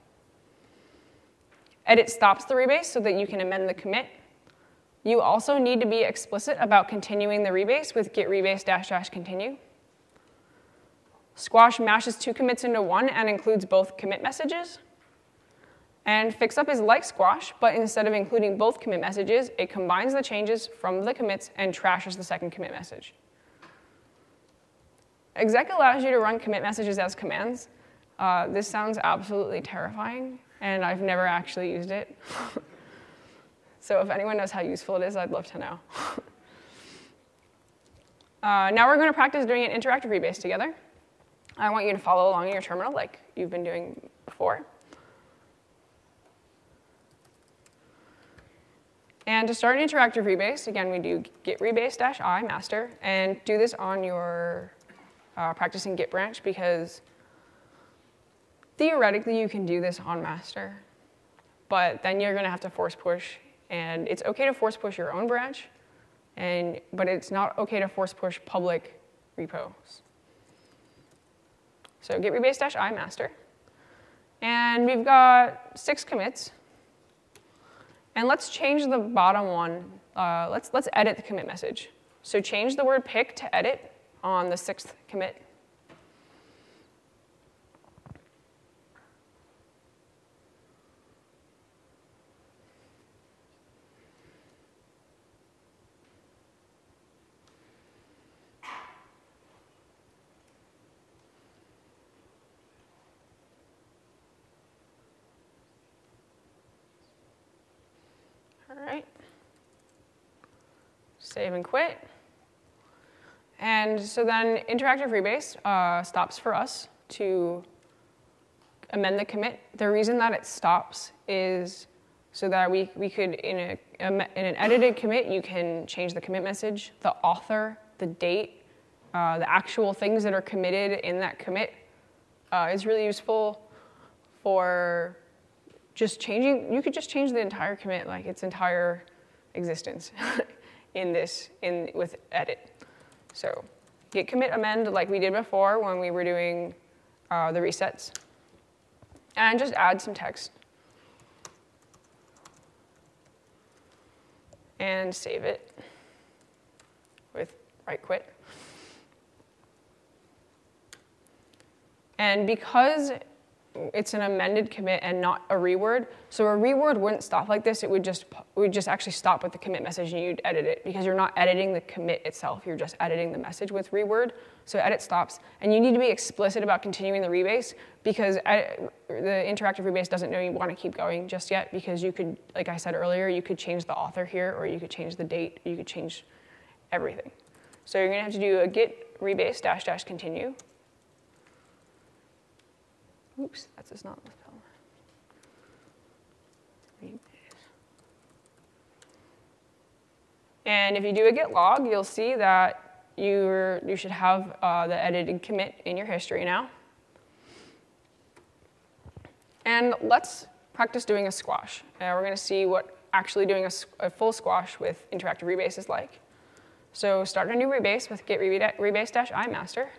Edit stops the rebase so that you can amend the commit. You also need to be explicit about continuing the rebase with git rebase dash dash continue. Squash mashes two commits into one and includes both commit messages. And fixup is like squash, but instead of including both commit messages, it combines the changes from the commits and trashes the second commit message. Exec allows you to run commit messages as commands. Uh, this sounds absolutely terrifying, and I've never actually used it. so if anyone knows how useful it is, I'd love to know. uh, now we're going to practice doing an interactive rebase together. I want you to follow along in your terminal like you've been doing before. And to start an interactive rebase, again, we do git rebase-i master, and do this on your uh, practicing git branch because theoretically you can do this on master, but then you're gonna have to force push, and it's okay to force push your own branch, and, but it's not okay to force push public repos. So git rebase-i master. And we've got six commits. And let's change the bottom one. Uh, let's, let's edit the commit message. So change the word pick to edit on the sixth commit. All right. And quit. And so then interactive rebase uh, stops for us to amend the commit. The reason that it stops is so that we, we could, in, a, in an edited commit, you can change the commit message, the author, the date, uh, the actual things that are committed in that commit uh, is really useful for just changing, you could just change the entire commit, like its entire existence in this, in, with edit. So git commit amend like we did before when we were doing uh, the resets. And just add some text. And save it with write quit. And because it's an amended commit and not a reword. So a reword wouldn't stop like this. It would just it would just actually stop with the commit message and you'd edit it because you're not editing the commit itself. You're just editing the message with reword. So edit stops. And you need to be explicit about continuing the rebase because the interactive rebase doesn't know you want to keep going just yet because you could, like I said earlier, you could change the author here or you could change the date. You could change everything. So you're going to have to do a git rebase dash dash continue. Oops, that's just not the spell. And if you do a git log, you'll see that you you should have uh, the edited commit in your history now. And let's practice doing a squash. Uh, we're going to see what actually doing a, a, full squash with interactive rebase is like. So start a new rebase with git rebase-i master.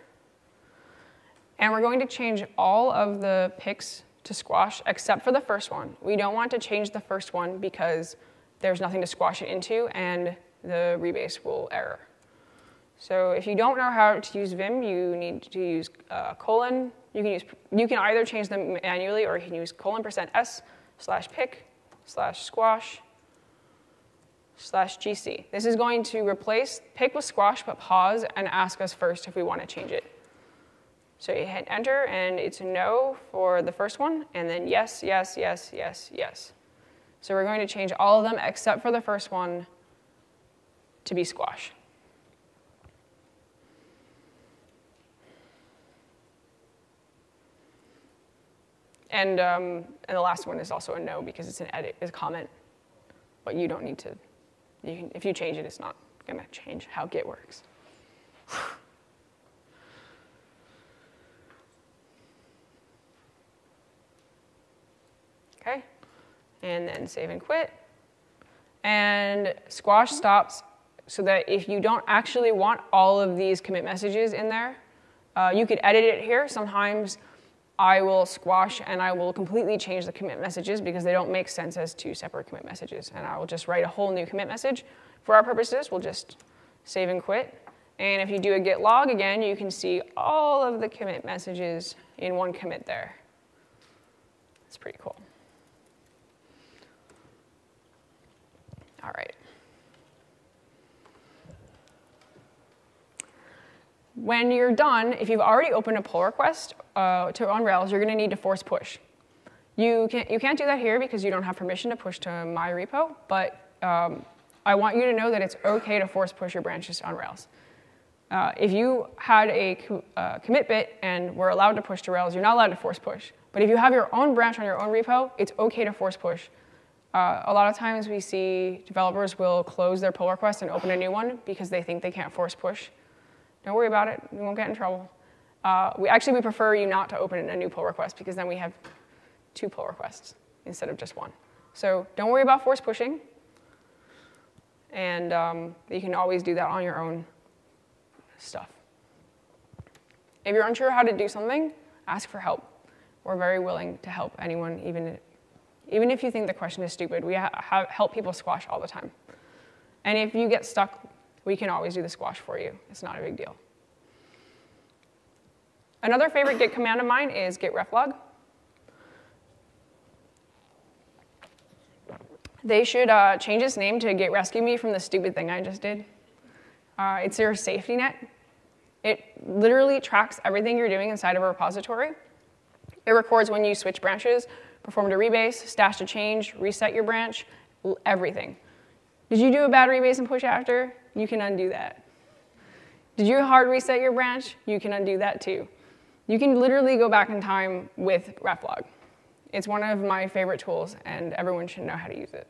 And we're going to change all of the picks to squash except for the first one. We don't want to change the first one because there's nothing to squash it into and the rebase will error. So if you don't know how to use Vim, you need to use uh, colon. You can, use, you can either change them manually or you can use colon percent s slash pick slash squash slash gc. This is going to replace pick with squash but pause and ask us first if we want to change it. So you hit enter, and it's no for the first one, and then yes, yes, yes, yes, yes. So we're going to change all of them except for the first one to be squash. And, um, and the last one is also a no because it's an edit, it's a comment, but you don't need to, you can, if you change it, it's not gonna change how Git works. Okay? And then save and quit. And squash stops so that if you don't actually want all of these commit messages in there, uh, you could edit it here. Sometimes I will squash and I will completely change the commit messages because they don't make sense as two separate commit messages. And I will just write a whole new commit message. For our purposes, we'll just save and quit. And if you do a git log again, you can see all of the commit messages in one commit there. It's pretty cool. All right. When you're done, if you've already opened a pull request uh, to on Rails, you're going to need to force push. You can't, you can't do that here because you don't have permission to push to my repo, but um, I want you to know that it's okay to force push your branches on Rails. Uh, if you had a co uh, commit bit and were allowed to push to Rails, you're not allowed to force push. But if you have your own branch on your own repo, it's okay to force push. Uh, a lot of times we see developers will close their pull request and open a new one because they think they can't force push. Don't worry about it. You won't get in trouble. Uh, we actually we prefer you not to open a new pull request because then we have two pull requests instead of just one. So don't worry about force pushing. And um, you can always do that on your own stuff. If you're unsure how to do something, ask for help. We're very willing to help anyone, even, even if you think the question is stupid. We ha help people squash all the time. And if you get stuck we can always do the squash for you. It's not a big deal. Another favorite Git command of mine is git reflog. They should uh, change its name to Git rescue me from the stupid thing I just did. Uh, it's your safety net. It literally tracks everything you're doing inside of a repository. It records when you switch branches, performed a rebase, stashed a change, reset your branch, everything. Did you do a bad rebase and push after? You can undo that. Did you hard reset your branch? You can undo that too. You can literally go back in time with reflog. It's one of my favorite tools, and everyone should know how to use it.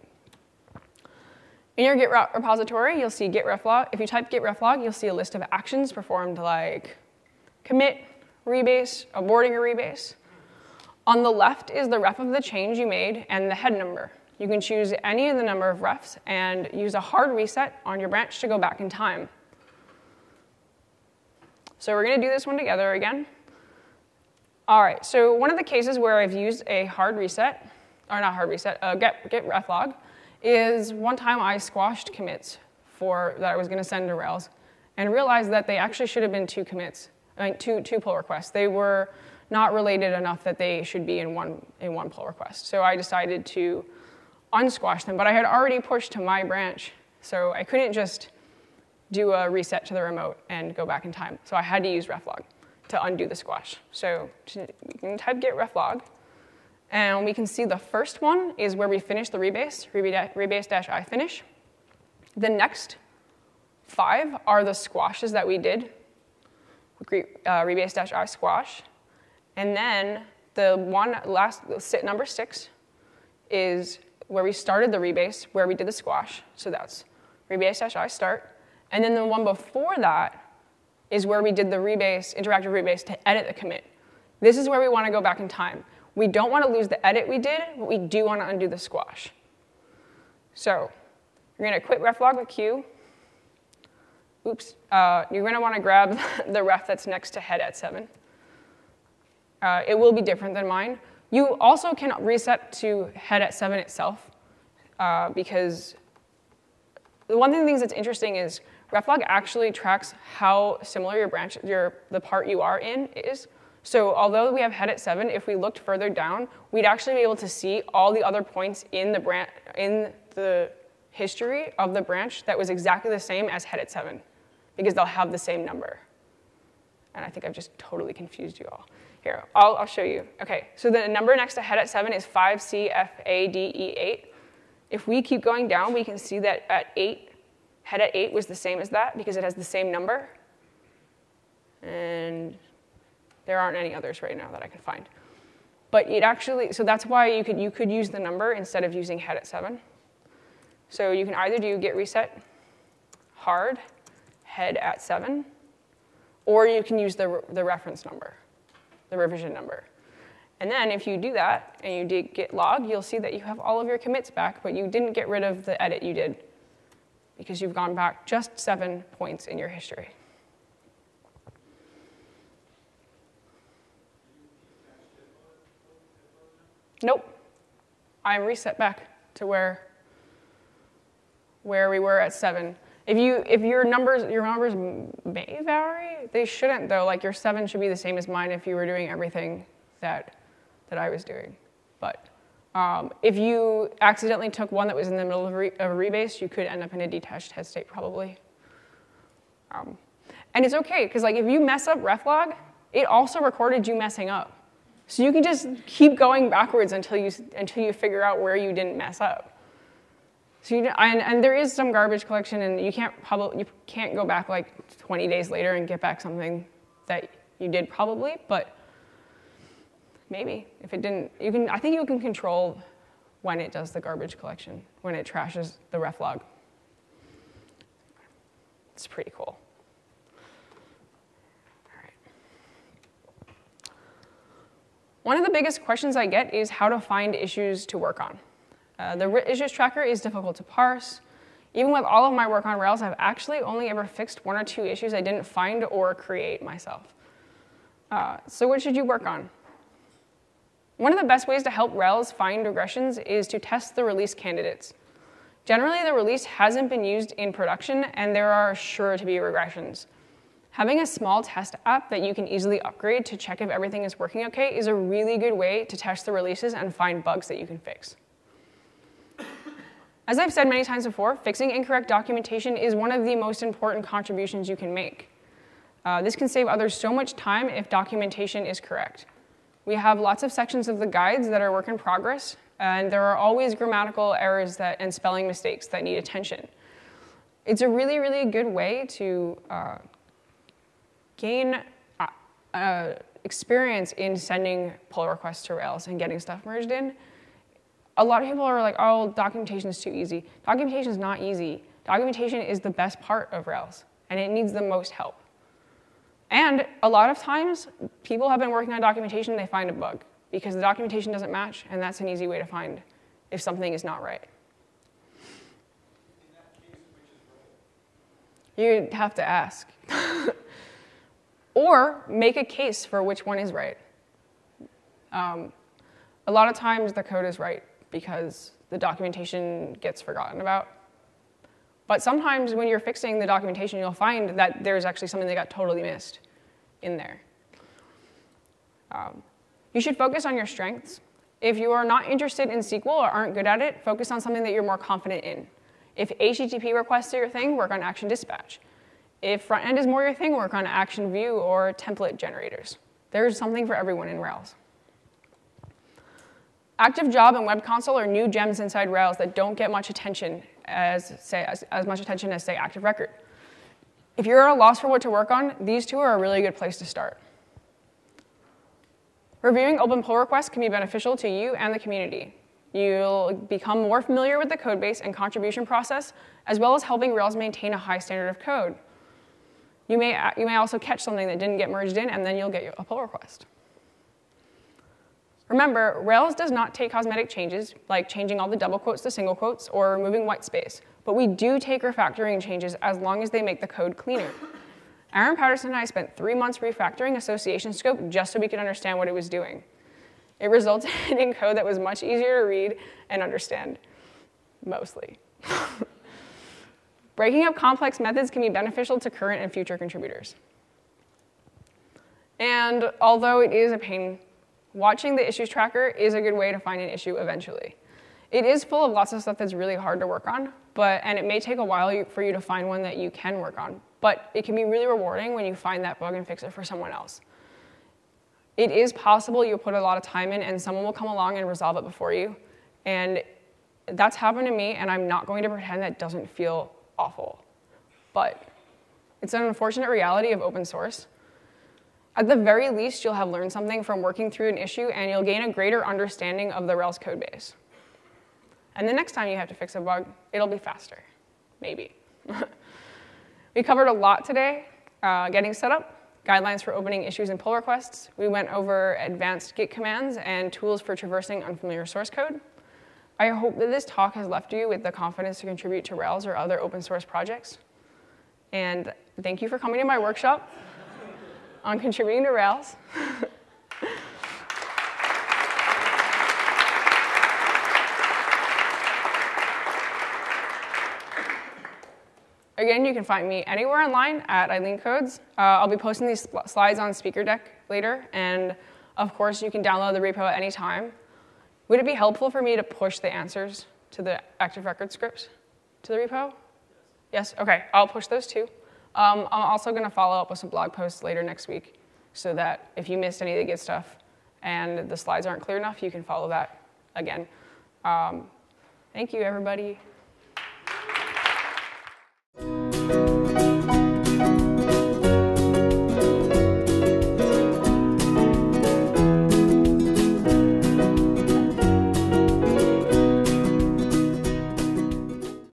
In your Git repository, you'll see Git reflog. If you type Git reflog, you'll see a list of actions performed like commit, rebase, aborting a rebase. On the left is the ref of the change you made and the head number. You can choose any of the number of refs and use a hard reset on your branch to go back in time. So we're going to do this one together again. All right, so one of the cases where I've used a hard reset, or not hard reset, a get, git reflog, is one time I squashed commits for that I was going to send to Rails and realized that they actually should have been two commits, I mean, two, two pull requests. They were not related enough that they should be in one, in one pull request. So I decided to unsquash them, but I had already pushed to my branch, so I couldn't just do a reset to the remote and go back in time. So I had to use reflog to undo the squash. So we can type git reflog, and we can see the first one is where we finish the rebase, rebase-i finish. The next five are the squashes that we did, uh, rebase-i squash. And then the one last, sit number six, is where we started the rebase, where we did the squash. So that's rebase-i start. And then the one before that is where we did the rebase, interactive rebase to edit the commit. This is where we want to go back in time. We don't want to lose the edit we did, but we do want to undo the squash. So you're going to quit reflog with Q. Oops. Uh, you're going to want to grab the ref that's next to head at 7. Uh, it will be different than mine. You also can reset to head at 7 itself uh, because the one of the things that's interesting is reflog actually tracks how similar your branch, your, the part you are in is. So although we have head at 7, if we looked further down, we'd actually be able to see all the other points in the, branch, in the history of the branch that was exactly the same as head at 7 because they'll have the same number. And I think I've just totally confused you all. Here, I'll, I'll show you. Okay, so the number next to head at 7 is 5CFADE8. If we keep going down, we can see that at 8, head at 8 was the same as that because it has the same number. And there aren't any others right now that I can find. But it actually, so that's why you could, you could use the number instead of using head at 7. So you can either do git reset hard, head at 7, or you can use the, the reference number the revision number. And then if you do that and you did git log, you'll see that you have all of your commits back, but you didn't get rid of the edit you did because you've gone back just seven points in your history. Nope. I'm reset back to where where we were at seven. If you if your numbers your numbers may vary, they shouldn't though. Like your seven should be the same as mine if you were doing everything that that I was doing. But um, if you accidentally took one that was in the middle of a, re- of a rebase, you could end up in a detached head state probably. Um, and it's okay because like if you mess up reflog, it also recorded you messing up. So you can just keep going backwards until you until you figure out where you didn't mess up. So you, and, and there is some garbage collection, and you can't probably you can't go back like 20 days later and get back something that you did probably, but maybe if it didn't, you can. I think you can control when it does the garbage collection, when it trashes the ref log. It's pretty cool. All right. One of the biggest questions I get is how to find issues to work on. Uh, the issues tracker is difficult to parse. Even with all of my work on Rails, I've actually only ever fixed one or two issues I didn't find or create myself. Uh, so what should you work on? One of the best ways to help Rails find regressions is to test the release candidates. Generally, the release hasn't been used in production, and there are sure to be regressions. Having a small test app that you can easily upgrade to check if everything is working okay is a really good way to test the releases and find bugs that you can fix. As I've said many times before, fixing incorrect documentation is one of the most important contributions you can make. Uh, this can save others so much time if documentation is correct. We have lots of sections of the guides that are work in progress, and there are always grammatical errors that, and spelling mistakes that need attention. It's a really, really good way to uh, gain uh, uh experience in sending pull requests to Rails and getting stuff merged in a lot of people are like, oh, documentation is too easy. Documentation is not easy. Documentation is the best part of Rails, and it needs the most help. And a lot of times, people have been working on documentation, and they find a bug because the documentation doesn't match, and that's an easy way to find if something is not right. You'd have to ask. or make a case for which one is right. Um, a lot of times the code is right because the documentation gets forgotten about. But sometimes when you're fixing the documentation, you'll find that there's actually something that got totally missed in there. Um, you should focus on your strengths. If you are not interested in SQL or aren't good at it, focus on something that you're more confident in. If HTTP requests are your thing, work on Action Dispatch. If front end is more your thing, work on Action View or template generators. There's something for everyone in Rails. Active Job and Web Console are new gems inside Rails that don't get much attention as, say, as, as much attention as, say, Active Record. If you're at a loss for what to work on, these two are a really good place to start. Reviewing open pull requests can be beneficial to you and the community. You'll become more familiar with the codebase and contribution process, as well as helping Rails maintain a high standard of code. You may, you may also catch something that didn't get merged in, and then you'll get a pull request. Remember, Rails does not take cosmetic changes, like changing all the double quotes to single quotes or removing white space, but we do take refactoring changes as long as they make the code cleaner. Aaron Patterson and I spent three months refactoring association scope just so we could understand what it was doing. It resulted in code that was much easier to read and understand, mostly. Breaking up complex methods can be beneficial to current and future contributors. And although it is a pain watching the issues tracker is a good way to find an issue eventually. It is full of lots of stuff that's really hard to work on, but, and it may take a while for you to find one that you can work on, but it can be really rewarding when you find that bug and fix it for someone else. It is possible you'll put a lot of time in and someone will come along and resolve it before you. And that's happened to me, and I'm not going to pretend that doesn't feel awful. But it's an unfortunate reality of open source. At the very least, you'll have learned something from working through an issue and you'll gain a greater understanding of the Rails code base. And the next time you have to fix a bug, it'll be faster, maybe. we covered a lot today, uh, getting set up, guidelines for opening issues and pull requests. We went over advanced Git commands and tools for traversing unfamiliar source code. I hope that this talk has left you with the confidence to contribute to Rails or other open source projects. And thank you for coming to my workshop on contributing to Rails. Again, you can find me anywhere online at Eileen Codes. Uh, I'll be posting these sl- slides on Speaker Deck later, and of course, you can download the repo at any time. Would it be helpful for me to push the answers to the active record script to the repo? Yes. Okay. I'll push those too. Um, I'm also going to follow up with some blog posts later next week, so that if you missed any of the good stuff and the slides aren't clear enough, you can follow that again. Um, thank you, everybody.